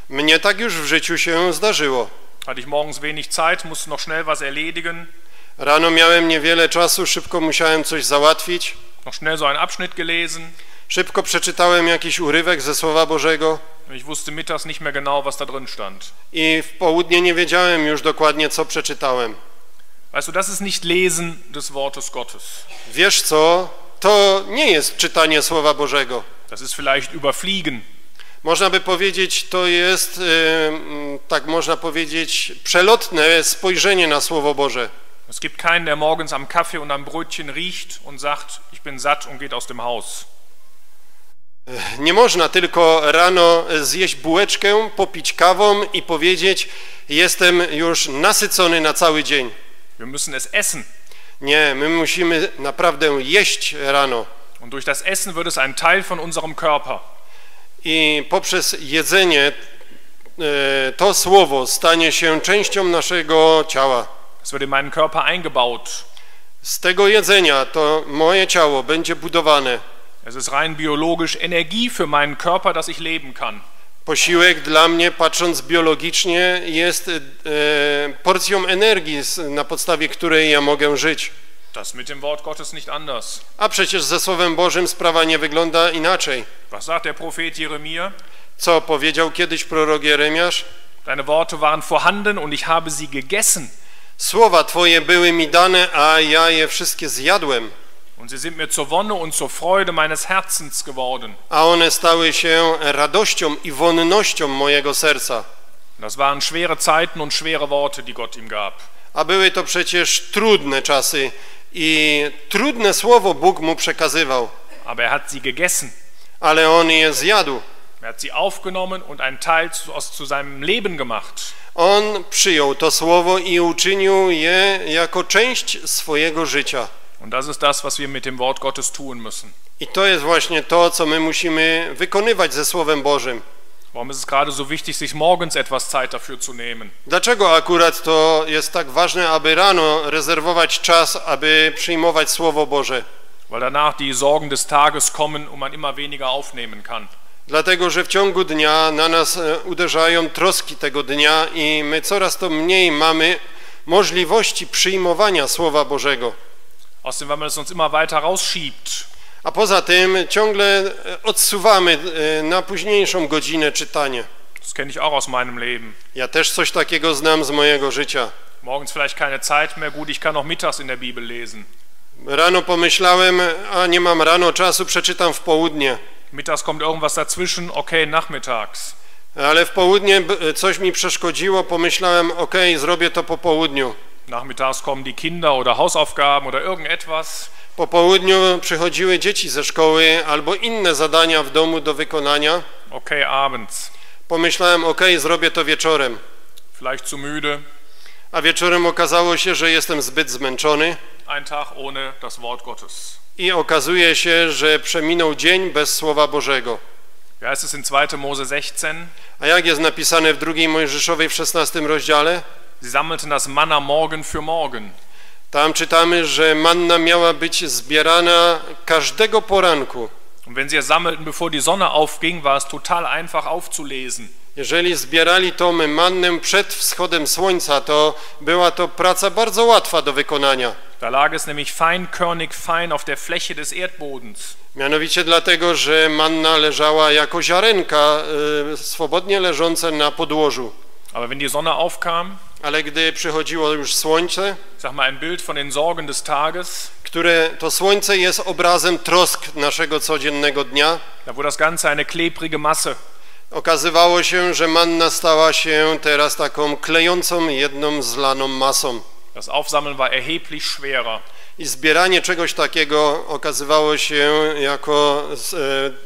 Mnie tak już w życiu się zdarzyło. Hatte ich morgens wenig Zeit, musste noch schnell was erledigen, Rano miałem niewiele czasu, szybko musiałem coś załatwić. noch schnell so einen Abschnitt gelesen. Szybko przeczytałem jakiś urywek ze Słowa Bożego Ich wusste mittags nicht mehr genau, was da drin stand. i w południe nie wiedziałem już dokładnie, co przeczytałem. Weißt du, das ist nicht Lesen des Wortes Gottes. Wiesz co? To nie jest czytanie Słowa Bożego. Das ist vielleicht Überfliegen. Można by powiedzieć, to jest, e, mm, tak można powiedzieć, przelotne spojrzenie na Słowo Boże. Es gibt keinen, der morgens am Kaffee und am Brötchen riecht und sagt, ich bin satt und geht aus dem Haus. Nie można tylko rano zjeść bułeczkę, popić kawą i powiedzieć, jestem już nasycony na cały dzień. Wir müssen es essen. Nie, my musimy naprawdę jeść rano. Und durch das Essen wird es ein Teil von unserem Körper. I poprzez jedzenie e, to słowo stanie się częścią naszego ciała. Es wird in meinen Körper eingebaut. Z tego jedzenia to moje ciało będzie budowane. Es ist rein biologisch Energie für meinen Körper, dass ich leben kann. Posiłek dla mnie, patrząc biologicznie, jest e, porcją energii, na podstawie której ja mogę żyć. Das mit dem Wort Gottes nicht anders. A przecież ze Słowem Bożym sprawa nie wygląda inaczej. Was sagt der Prophet Jeremia? Co powiedział kiedyś prorok Jeremiasz? Deine Worte waren vorhanden und ich habe sie gegessen. Słowa Twoje były mi dane, a ja je wszystkie zjadłem, Und sie sind mir zur Wonne und zur Freude meines Herzens geworden. a one stały się radością i wonnością mojego serca. Das waren schwere Zeiten und schwere Worte, die Gott ihm gab. A były to przecież trudne czasy i trudne słowo Bóg mu przekazywał, Aber er hat sie gegessen. ale on je zjadł. Er hat sie aufgenommen und einen Teil zu, aus, zu seinem Leben gemacht. On przyjął to słowo i uczynił je jako część swojego życia. Und das ist das, was wir mit dem Wort Gottes tun müssen. I to jest właśnie to, co my musimy wykonywać ze Słowem Bożym. Warum ist es gerade so wichtig, sich morgens etwas Zeit dafür zu nehmen? Dlaczego akurat to jest tak ważne, aby rano rezerwować czas, aby przyjmować Słowo Boże? Weil danach die Sorgen des Tages kommen und man immer weniger aufnehmen kann. Dlatego, że w ciągu dnia na nas e, uderzają troski tego dnia i my coraz to mniej mamy możliwości przyjmowania Słowa Bożego. Außerdem, weil man es uns immer weiter rausschiebt. A poza tym ciągle e, odsuwamy e, na późniejszą godzinę czytanie. Das kenne ich auch aus meinem Leben. Ja też coś takiego znam z mojego życia. Morgens vielleicht keine Zeit mehr. Gut, ich kann auch mittags in der Bibel lesen. Rano pomyślałem, a nie mam rano czasu, przeczytam w południe. Mittags kommt irgendwas dazwischen. Okay, nachmittags. Ale w południe b- coś mi przeszkodziło, pomyślałem, ok, zrobię to po południu. Nachmittags kommen die Kinder oder Hausaufgaben oder irgendetwas. Po południu przychodziły dzieci ze szkoły albo inne zadania w domu do wykonania okay, abends. Pomyślałem, ok, zrobię to wieczorem. Vielleicht zu müde. A wieczorem okazało się, że jestem zbyt zmęczony Ein Tag ohne das Wort Gottes. i okazuje się, że przeminął dzień bez Słowa Bożego. Heißt es in 2. Mose 16? A jak jest napisane w drugiej Mojżeszowej w 16 rozdziale? Sie sammelten das Manna morgen für morgen. Tam czytamy, że manna miała być zbierana każdego poranku. Und wenn sie es sammelten, bevor die Sonne aufging, war es total einfach aufzulesen. Jeżeli zbierali tą mannę przed wschodem słońca, to była to praca bardzo łatwa do wykonania. Da lag es nämlich feinkörnig fein auf der Fläche des Erdbodens. Mianowicie dlatego, że manna leżała jako ziarenka y, swobodnie leżące na podłożu. Aber wenn die Sonne aufkam, Ale gdy przychodziło już słońce, sag mal ein Bild von den Sorgen des Tages, które to słońce jest obrazem trosk naszego codziennego dnia, da wurde das Ganze eine klebrige Masse. okazywało się, że manna stała się teraz taką klejącą, jedną zlaną masą. Das Aufsammeln war erheblich schwerer. I zbieranie czegoś takiego okazywało się jako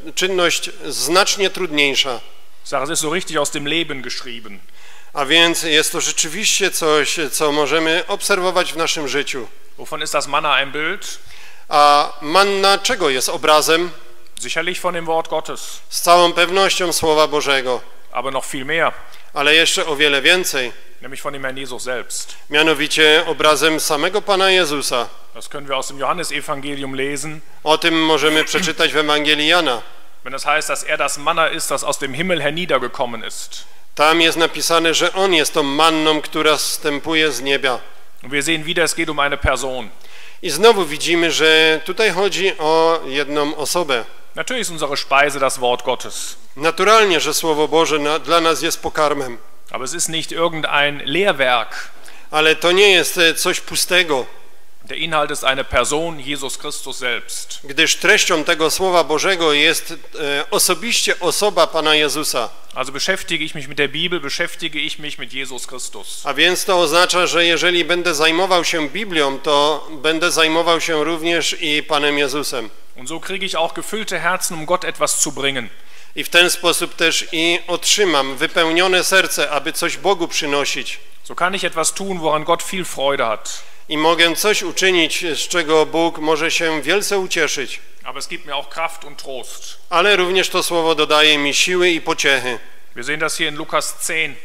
e, czynność znacznie trudniejsza. Sage, es ist so richtig aus dem Leben geschrieben. A więc jest to rzeczywiście coś, co możemy obserwować w naszym życiu. Wovon ist das Manna ein Bild? A manna czego jest obrazem? Sicherlich von dem Wort Gottes, Z całą pewnością Słowa Bożego, aber noch viel mehr, ale jeszcze o wiele więcej, nämlich von dem Herrn Jesus selbst. mianowicie obrazem samego Pana Jezusa. Das können wir aus dem Johannesevangelium lesen, O tym możemy przeczytać w Ewangelii Jana. wenn es heißt, dass er das Manna ist, das aus dem Himmel herniedergekommen ist. Tam jest napisane, że On jest tą manną, która zstępuje z nieba. Und wir sehen wieder, es geht um eine Person. I znowu widzimy, że tutaj chodzi o jedną osobę. Natürlich ist unsere Speise das Wort Gottes, Naturalnie, że Słowo Boże na, dla nas jest pokarmem, aber es ist nicht irgendein Lehrwerk. ale to nie jest e, coś pustego, Der Inhalt ist eine Person, Jesus Christus selbst. gdyż treścią tego Słowa Bożego jest e, osobiście osoba Pana Jezusa. Also beschäftige ich mich mit der Bibel, beschäftige ich mich mit Jesus Christus. A więc to oznacza, że jeżeli będę zajmował się Biblią, to będę zajmował się również i Panem Jezusem. Und so kriege ich auch gefüllte Herzen, um Gott etwas zu bringen. I w ten sposób też i otrzymam wypełnione serce, aby coś Bogu przynosić. So kann ich etwas tun, woran Gott viel Freude hat. I mogę coś uczynić, z czego Bóg może się wielce ucieszyć. Aber es gibt mir auch Kraft und Trost. Ale również to słowo dodaje mi siły i pociechy. Wir sehen das hier in Lukas 10.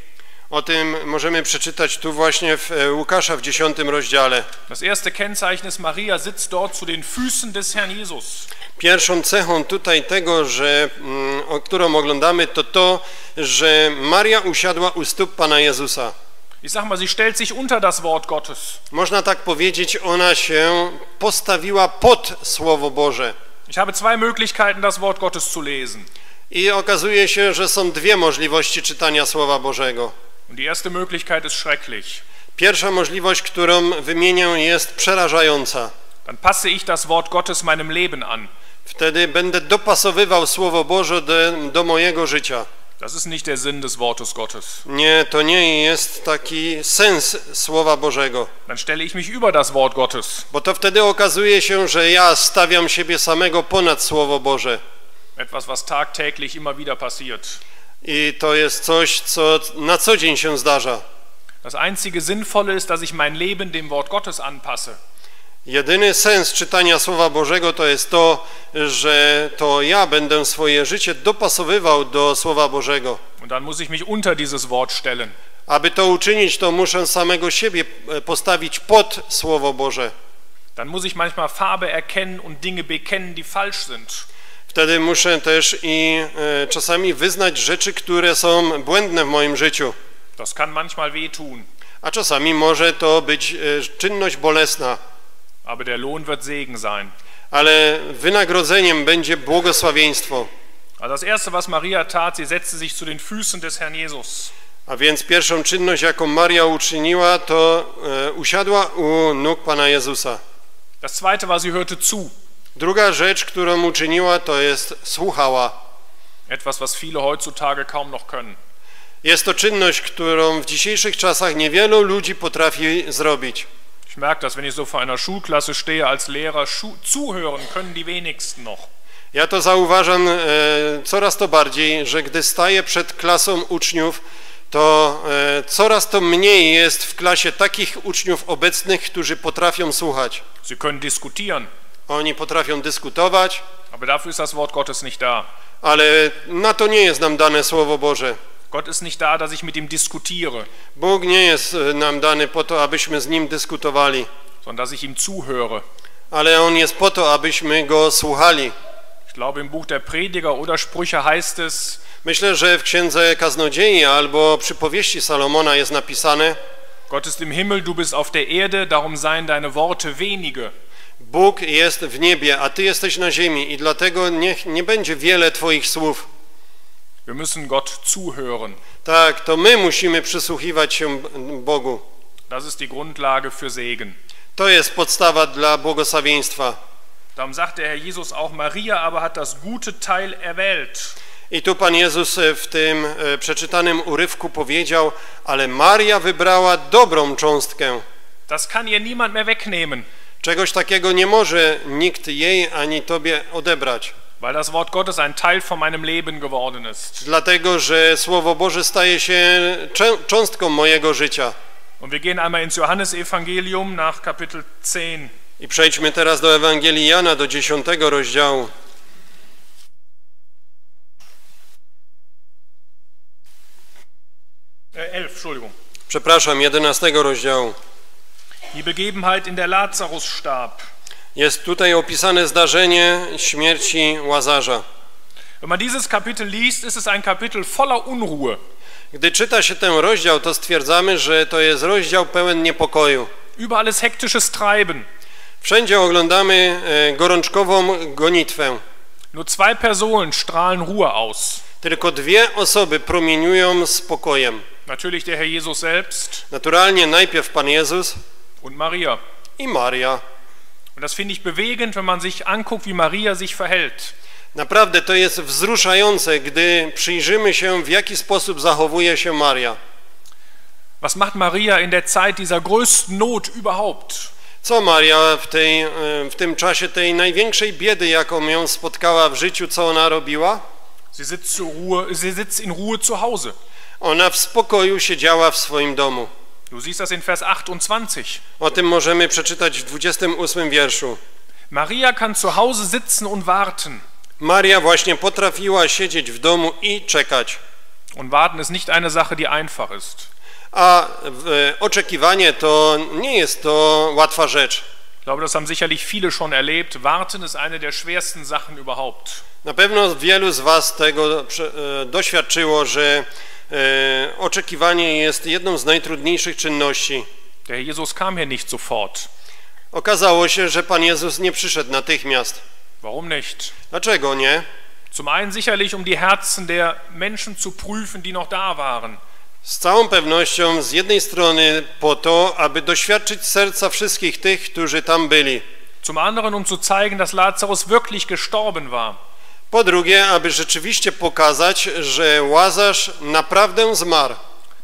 O tym możemy przeczytać tu właśnie w e, Łukasza w 10 rozdziale. Das erste Kennzeichen ist, Maria sitzt dort zu den Füßen des Herrn Jesus. Pierwszą cechą tutaj tego, że, mm, o którą oglądamy, to to, że Maria usiadła u stóp Pana Jezusa. Ich sag mal, sie stellt sich unter das Wort Gottes. Można tak powiedzieć, ona się postawiła pod Słowo Boże. Ich habe zwei Möglichkeiten, das Wort Gottes zu lesen. I okazuje się, że są dwie możliwości czytania Słowa Bożego. Und die erste Möglichkeit ist schrecklich. Pierwsza możliwość, którą wymienię, jest przerażająca. Dann passe ich das Wort Gottes meinem Leben an. Wtedy będę dopasowywał Słowo Boże do, do mojego życia. Das ist nicht der Sinn des Wortes Gottes. Nie, to nie jest taki sens Słowa Bożego, Dann stelle ich mich über das Wort Gottes. bo to wtedy okazuje się, że ja stawiam siebie samego ponad Słowo Boże. Etwas, was tagtäglich immer wieder passiert. I to jest coś, co na co dzień się zdarza. Das einzige Sinnvolle ist, dass ich mein Leben dem Wort Gottes anpasse. Jedyny sens czytania Słowa Bożego to jest to, że to ja będę swoje życie dopasowywał do Słowa Bożego. Und dann muss ich mich unter dieses Wort stellen. Aby to uczynić, to muszę samego siebie e, postawić pod Słowo Boże. Dann muss ich manchmal Farbe erkennen und Dinge bekennen, die falsch sind. Wtedy muszę też i e, czasami wyznać rzeczy, które są błędne w moim życiu. Das kann manchmal wehtun, A czasami może to być e, czynność bolesna, aber der Lohn wird Segen sein. ale wynagrodzeniem będzie błogosławieństwo. Also das erste, was Maria tat, sie setzte sich zu den Füßen des Herrn Jesus. A więc pierwszą czynność, jaką Maria uczyniła, to e, usiadła u nóg Pana Jezusa. Das zweite war, sie hörte zu. Druga rzecz, którą uczyniła, to jest słuchała. Etwas, was viele heutzutage kaum noch können. Jest to czynność, którą w dzisiejszych czasach niewielu ludzi potrafi zrobić. Ich merke das, wenn ich so vor einer Schulklasse stehe als Lehrer, schu zuhören können die wenigsten noch. Ja to zauważam e, coraz to bardziej, że gdy staję przed klasą uczniów, to e, coraz to mniej jest w klasie takich uczniów obecnych, którzy potrafią słuchać. Sie können diskutieren, Oni potrafią dyskutować, aber dafür ist das Wort Gottes nicht da. ale na to nie jest nam dane Słowo Boże. Gott ist nicht da, dass ich mit ihm diskutiere, Bóg nie jest e, nam dany po to, abyśmy z Nim dyskutowali, sondern dass ich ihm zuhöre. ale On jest po to, abyśmy Go słuchali. Ich glaube, im Buch der Prediger oder Sprüche heißt es, Myślę, że w Księdze Kaznodziei albo przypowieści Salomona jest napisane Gott ist im Himmel, du bist auf der Erde, darum seien deine Worte wenige. Bóg jest w niebie, a Ty jesteś na ziemi i dlatego niech nie będzie wiele Twoich słów. Wir müssen Gott zuhören. Tak, to my musimy przysłuchiwać się Bogu. Das ist die Grundlage für Segen. To jest podstawa dla błogosławieństwa. Darum sagt der Herr Jesus auch, Maria aber hat das gute Teil erwählt. I tu Pan Jezus e, w tym e, przeczytanym urywku powiedział, ale Maria wybrała dobrą cząstkę. Das kann ihr niemand mehr wegnehmen, Czegoś takiego nie może nikt jej ani Tobie odebrać. Weil das Wort Gottes ein Teil von meinem Leben geworden ist. Dlatego, że Słowo Boże staje się cząstką mojego życia. Und wir gehen einmal ins Johannesevangelium nach Kapitel 10. I przejdźmy teraz do Ewangelii Jana, do dziesiątego rozdziału. Äh, 11, Entschuldigung. Przepraszam, jedenastego rozdziału. Die Begebenheit, in der Lazarus starb. Jest tutaj opisane zdarzenie śmierci Łazarza. Wenn man dieses Kapitel liest, ist es ein Kapitel voller Unruhe. Gdy czyta się ten rozdział, to stwierdzamy, że to jest rozdział pełen niepokoju. Überall ist hektisches Treiben. Wszędzie oglądamy e, gorączkową gonitwę. Nur zwei Personen strahlen Ruhe aus. Tylko dwie osoby promieniują spokojem. Natürlich der Herr Jesus selbst Naturalnie najpierw Pan Jezus und Maria. i Maria. Und das finde ich bewegend, wenn man sich anguckt, wie Maria sich verhält. Naprawdę to jest wzruszające, gdy przyjrzymy się, w jaki sposób zachowuje się Maria. Was macht Maria in der Zeit dieser größten Not überhaupt? Co Maria w, tej, e, w tym czasie tej największej biedy, jaką ją spotkała w życiu, co ona robiła? Sie sitzt, Ruhe, sie sitzt in Ruhe zu Hause. Ona w spokoju siedziała w swoim domu. Du siehst das in Vers 28. O tym możemy przeczytać w 28 wierszu. Maria kann zu Hause sitzen und warten. Maria właśnie potrafiła siedzieć w domu i czekać. Und warten ist nicht eine Sache, die einfach ist. A oczekiwanie to nie jest to łatwa rzecz. Ich glaube, das haben sicherlich viele schon erlebt. Warten ist eine der schwersten Sachen überhaupt. Na pewno wielu z Was tego e, doświadczyło, że oczekiwanie jest jedną z najtrudniejszych czynności. Der Jesus kam hier nicht sofort. Okazało się, że Pan Jezus nie przyszedł natychmiast. Warum nicht? Dlaczego nie? Zum einen sicherlich, um die Herzen der Menschen zu prüfen, die noch da waren. Z całą pewnością z jednej strony po to, aby doświadczyć serca wszystkich tych, którzy tam byli. Zum anderen, um zu zeigen, dass Lazarus wirklich gestorben war. Po drugie, aby rzeczywiście pokazać, że Łazarz naprawdę zmarł.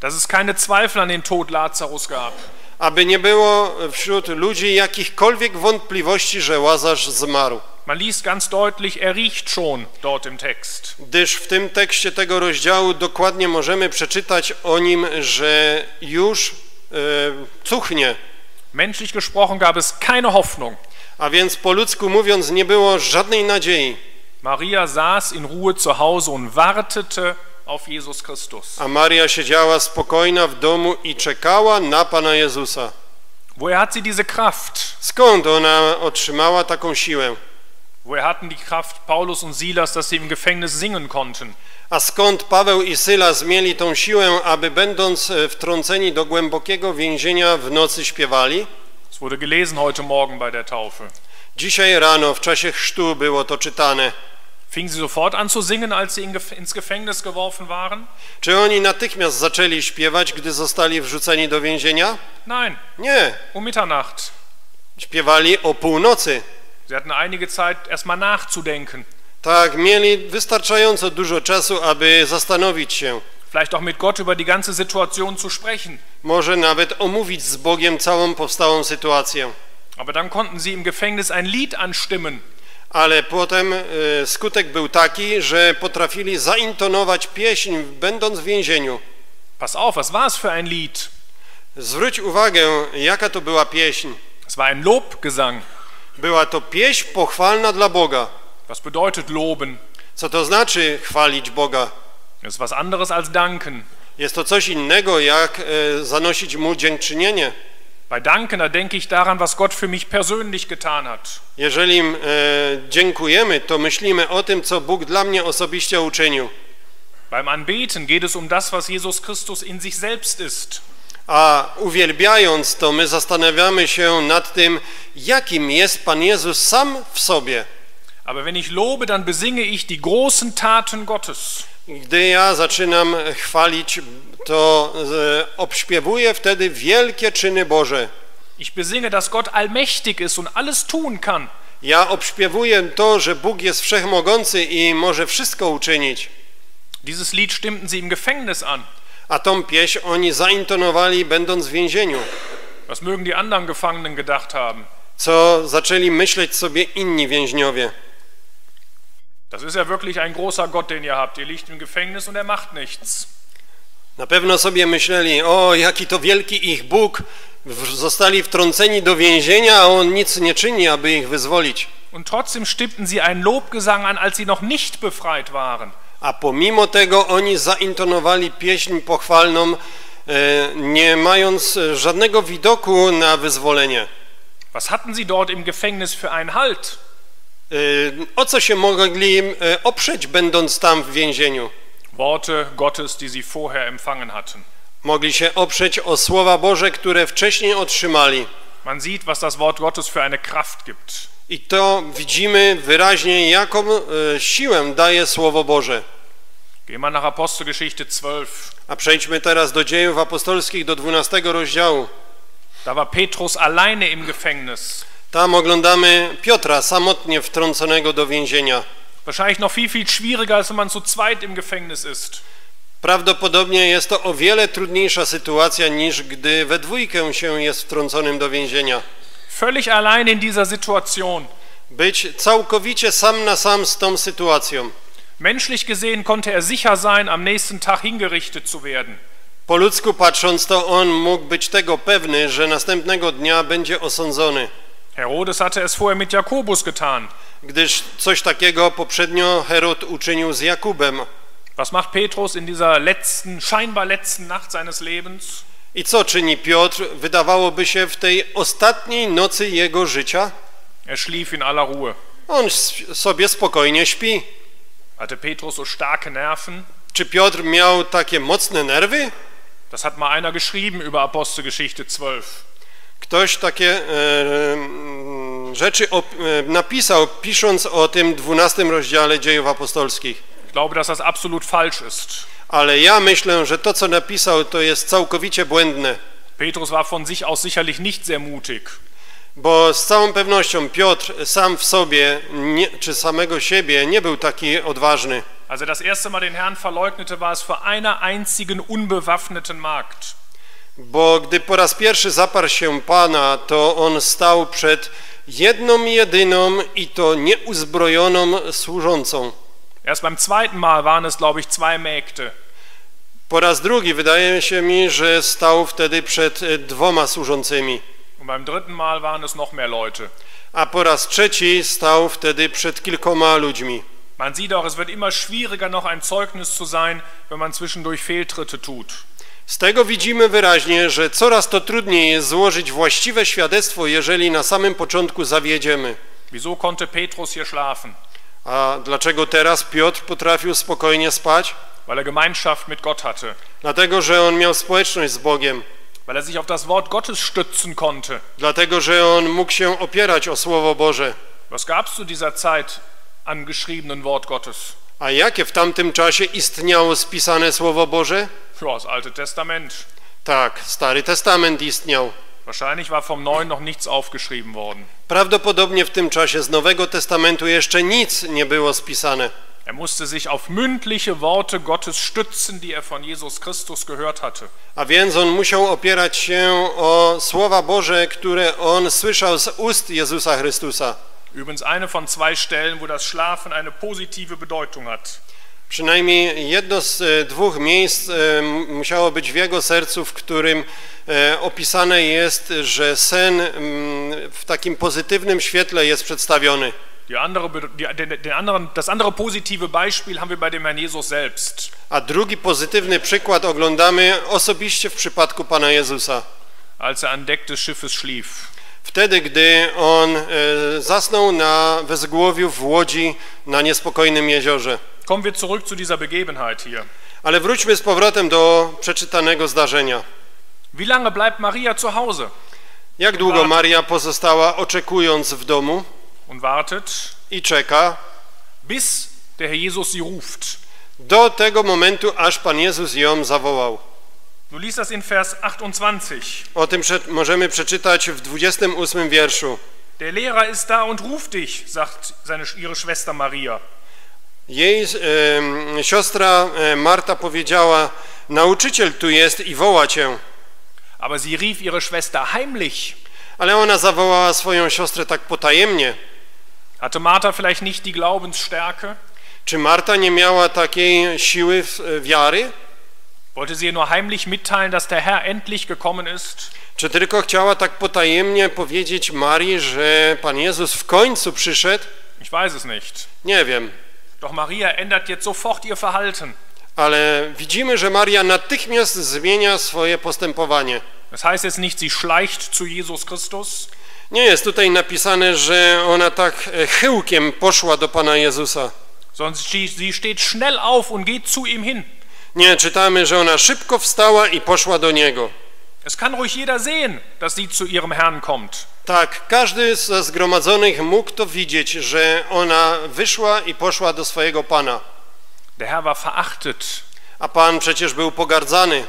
Dass es keine Zweifel an den Tod Lazarus gab. Aby nie było wśród ludzi jakichkolwiek wątpliwości, że Łazarz zmarł. Man liest ganz deutlich, er riecht schon dort im Text. Gdyż w tym tekście tego rozdziału dokładnie możemy przeczytać o nim, że już e, cuchnie. Menschlich gesprochen gab es keine Hoffnung. A więc po ludzku mówiąc nie było żadnej nadziei. Maria saß in Ruhe zu Hause und wartete auf Jesus Christus. A Maria siedziała spokojna w domu i czekała na Pana Jezusa. Woher hat sie diese Kraft? Skąd ona otrzymała taką siłę? Woher hatten die Kraft Paulus und Silas, dass sie im Gefängnis singen konnten? A skąd Paweł i Sylas mieli tą siłę, aby będąc e, wtrąceni do głębokiego więzienia w nocy śpiewali? Es wurde gelesen heute Morgen bei der Taufe. Dzisiaj rano w czasie chrztu było to czytane. Fingen sie sofort an zu singen, als sie ins Gefängnis geworfen waren? Czy oni natychmiast zaczęli śpiewać, gdy zostali wrzuceni do więzienia? Nein, Nie. um Mitternacht. Śpiewali o północy. Sie hatten einige Zeit, erstmal nachzudenken, Tak, mieli wystarczająco dużo czasu, aby zastanowić się. vielleicht auch mit Gott über die ganze Situation zu sprechen. Może nawet omówić z Bogiem całą powstałą sytuację. Aber dann konnten sie im Gefängnis ein Lied anstimmen. Ale potem e, skutek był taki, że potrafili zaintonować pieśń, będąc w więzieniu. Pass auf, was war es für ein Lied? Zwróć uwagę, jaka to była pieśń. Es war ein Lobgesang. Była to pieśń pochwalna dla Boga. Was bedeutet loben? Co to znaczy chwalić Boga? Das was anderes als danken. Jest to coś innego, jak e, zanosić Mu dziękczynienie. Bei danken, da denke ich daran, was Gott für mich persönlich getan hat. Jeżeli e, dziękujemy, to myślimy o tym, co Bóg dla mnie osobiście uczynił. Beim Anbeten geht es um das, was Jesus Christus in sich selbst ist. A uwielbiając to, my zastanawiamy się nad tym, jakim jest Pan Jezus sam w sobie. Aber wenn ich lobe, dann besinge ich die großen Taten Gottes. Gdy ja zaczynam chwalić, to e, obśpiewuję wtedy wielkie czyny Boże. Ich besinge, dass Gott allmächtig ist und alles tun kann. Ja obśpiewuję to, że Bóg jest wszechmogący i może wszystko uczynić. Dieses Lied stimmten sie im Gefängnis an. A tą pieśń oni zaintonowali będąc w więzieniu. Was mögen die anderen Gefangenen gedacht haben? Co zaczęli myśleć sobie inni więźniowie. Das ist ja wirklich ein großer Gott, den ihr habt. Ihr liegt im Gefängnis und er macht nichts. Na pewno sobie myśleli, o jaki to wielki ich Bóg, zostali wtrąceni do więzienia, a On nic nie czyni, aby ich wyzwolić. Und trotzdem stimmten sie einen Lobgesang an, als sie noch nicht befreit waren. A pomimo tego oni zaintonowali pieśń pochwalną, e, nie mając e, żadnego widoku na wyzwolenie. Was hatten sie dort im Gefängnis für einen Halt? O co się mogli oprzeć, będąc tam w więzieniu? Worte Gottes, die sie vorher empfangen hatten. Mogli się oprzeć o słowa Boże, które wcześniej otrzymali. Man sieht, was das Wort Gottes für eine Kraft gibt. I to widzimy wyraźnie, jaką e, siłę daje Słowo Boże. Gehen wir nach Apostelgeschichte 12. A przejdźmy teraz do dziejów apostolskich, do 12 rozdziału. Da war Petrus alleine im Gefängnis. Tam oglądamy Piotra samotnie wtrąconego do więzienia. Wahrscheinlich noch viel, viel schwieriger, als wenn man zu zweit im Gefängnis ist. Prawdopodobnie jest to o wiele trudniejsza sytuacja niż gdy we dwójkę się jest wtrąconym do więzienia. Völlig allein in dieser Situation. Być całkowicie sam na sam z tą sytuacją. Menschlich gesehen konnte er sicher sein, am nächsten Tag hingerichtet zu werden. Po ludzku patrząc, to on mógł być tego pewny, że następnego dnia będzie osądzony, Herodes hatte es vorher mit Jakobus getan. gdyż coś takiego poprzednio Herod uczynił z Jakubem. Was macht Petrus in dieser letzten, scheinbar letzten Nacht seines Lebens? I co czyni Piotr? Wydawałoby się w tej ostatniej nocy jego życia. Er schlief in aller Ruhe. On sobie spokojnie śpi. Hatte Petrus so starke Nerven? Czy Piotr miał takie mocne nerwy? Das hat mal einer geschrieben über Apostelgeschichte 12. Ktoś takie e, mm, rzeczy e, napisał, pisząc o tym 12 rozdziale dziejów apostolskich. Ich glaube, dass das absolut falsch ist. Ale ja myślę, że to, co napisał, to jest całkowicie błędne. Petrus war von sich aus sicherlich nicht sehr mutig. Bo z całą pewnością Piotr sam w sobie, nie, czy samego siebie, nie był taki odważny. Als er das erste Mal den Herrn verleugnete, war es vor einer einzigen unbewaffneten Magd. Bo gdy po raz pierwszy zaparł się Pana, to on stał przed jedną jedyną i to nieuzbrojoną służącą. Erst beim zweiten Mal waren es, glaube ich, zwei Mägde. Po raz drugi wydaje się mi, że stał wtedy przed e, dwoma służącymi, Und beim dritten Mal waren es noch mehr Leute. a po raz trzeci stał wtedy przed kilkoma ludźmi. Man sieht auch, es wird immer schwieriger, noch ein Zeugnis zu sein, wenn man zwischendurch Fehltritte tut. Z tego widzimy wyraźnie, że coraz to trudniej jest złożyć właściwe świadectwo, jeżeli na samym początku zawiedziemy. Wieso konnte Petrus hier schlafen? A dlaczego teraz Piotr potrafił spokojnie spać? Weil er Gemeinschaft mit Gott hatte. Dlatego, że on miał społeczność z Bogiem. Weil er sich auf das Wort Gottes stützen konnte. Dlatego, że on mógł się opierać o Słowo Boże. Was gab es zu dieser Zeit an geschriebenen Wort Gottes? A jakie w tamtym czasie istniało spisane Słowo Boże? Ja, das Alte Testament. Tak, Stary Testament istniał. Wahrscheinlich war vom Neuen noch nichts aufgeschrieben worden. Prawdopodobnie w tym czasie z Nowego Testamentu jeszcze nic nie było spisane. Er musste sich auf mündliche Worte Gottes stützen, die er von Jesus Christus gehört hatte. A więc on musiał opierać się o słowa Boże, które on słyszał z ust Jezusa Chrystusa. Übrigens eine von zwei Stellen, wo das Schlafen eine positive Bedeutung hat. Przynajmniej jedno z e, dwóch miejsc e, musiało być w jego sercu, w którym e, opisane jest, że sen w takim pozytywnym świetle jest przedstawiony. Die andere, Be- die, den, den anderen, das andere positive Beispiel haben wir bei dem Herrn Jesus selbst. A drugi pozytywny przykład oglądamy osobiście w przypadku Pana Jezusa. als er an Deck des Schiffes schlief. Wtedy, gdy on e, zasnął na wezgłowiu w łodzi na niespokojnym jeziorze. Kommen wir zurück zu dieser Begebenheit hier. Ale wróćmy z powrotem do przeczytanego zdarzenia. Wie lange bleibt Maria zu Hause Jak długo Maria pozostała oczekując w domu und wartet, i czeka bis der Herr Jesus sie ruft? do tego momentu, aż Pan Jezus ją zawołał. Du liest das in Vers 28. O tym możemy przeczytać w 28 wierszu. Der Lehrer ist da und ruft dich, sagt seine, ihre Schwester Maria. Jej e, siostra Marta powiedziała, nauczyciel tu jest i woła cię. Aber sie rief ihre Schwester heimlich. Ale ona zawołała swoją siostrę tak potajemnie. Hatte Martha vielleicht nicht die Glaubensstärke? Czy Marta nie miała takiej siły e, wiary? Wollte sie ihr nur heimlich mitteilen, dass der Herr endlich gekommen ist? Czy tylko chciała tak potajemnie powiedzieć Marii, że Pan Jezus w końcu przyszedł? Ich weiß es nicht. Nie wiem. Doch Maria ändert jetzt sofort ihr Verhalten. Ale widzimy, że Maria natychmiast zmienia swoje postępowanie. Das heißt jetzt nicht, sie schleicht zu Jesus Christus, Nie jest tutaj napisane, że ona tak e, chyłkiem poszła do Pana Jezusa. sondern sie sie steht schnell auf und geht zu ihm hin. Nie, czytamy, że ona szybko wstała i poszła do Niego. Es kann ruhig jeder sehen, dass sie zu ihrem Herrn kommt. Tak, każdy ze zgromadzonych mógł to widzieć, że ona wyszła i poszła do swojego Pana. Der Herr war verachtet. A Pan przecież był pogardzany.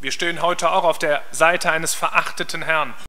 Wir stehen heute auch auf der Seite eines verachteten Herrn.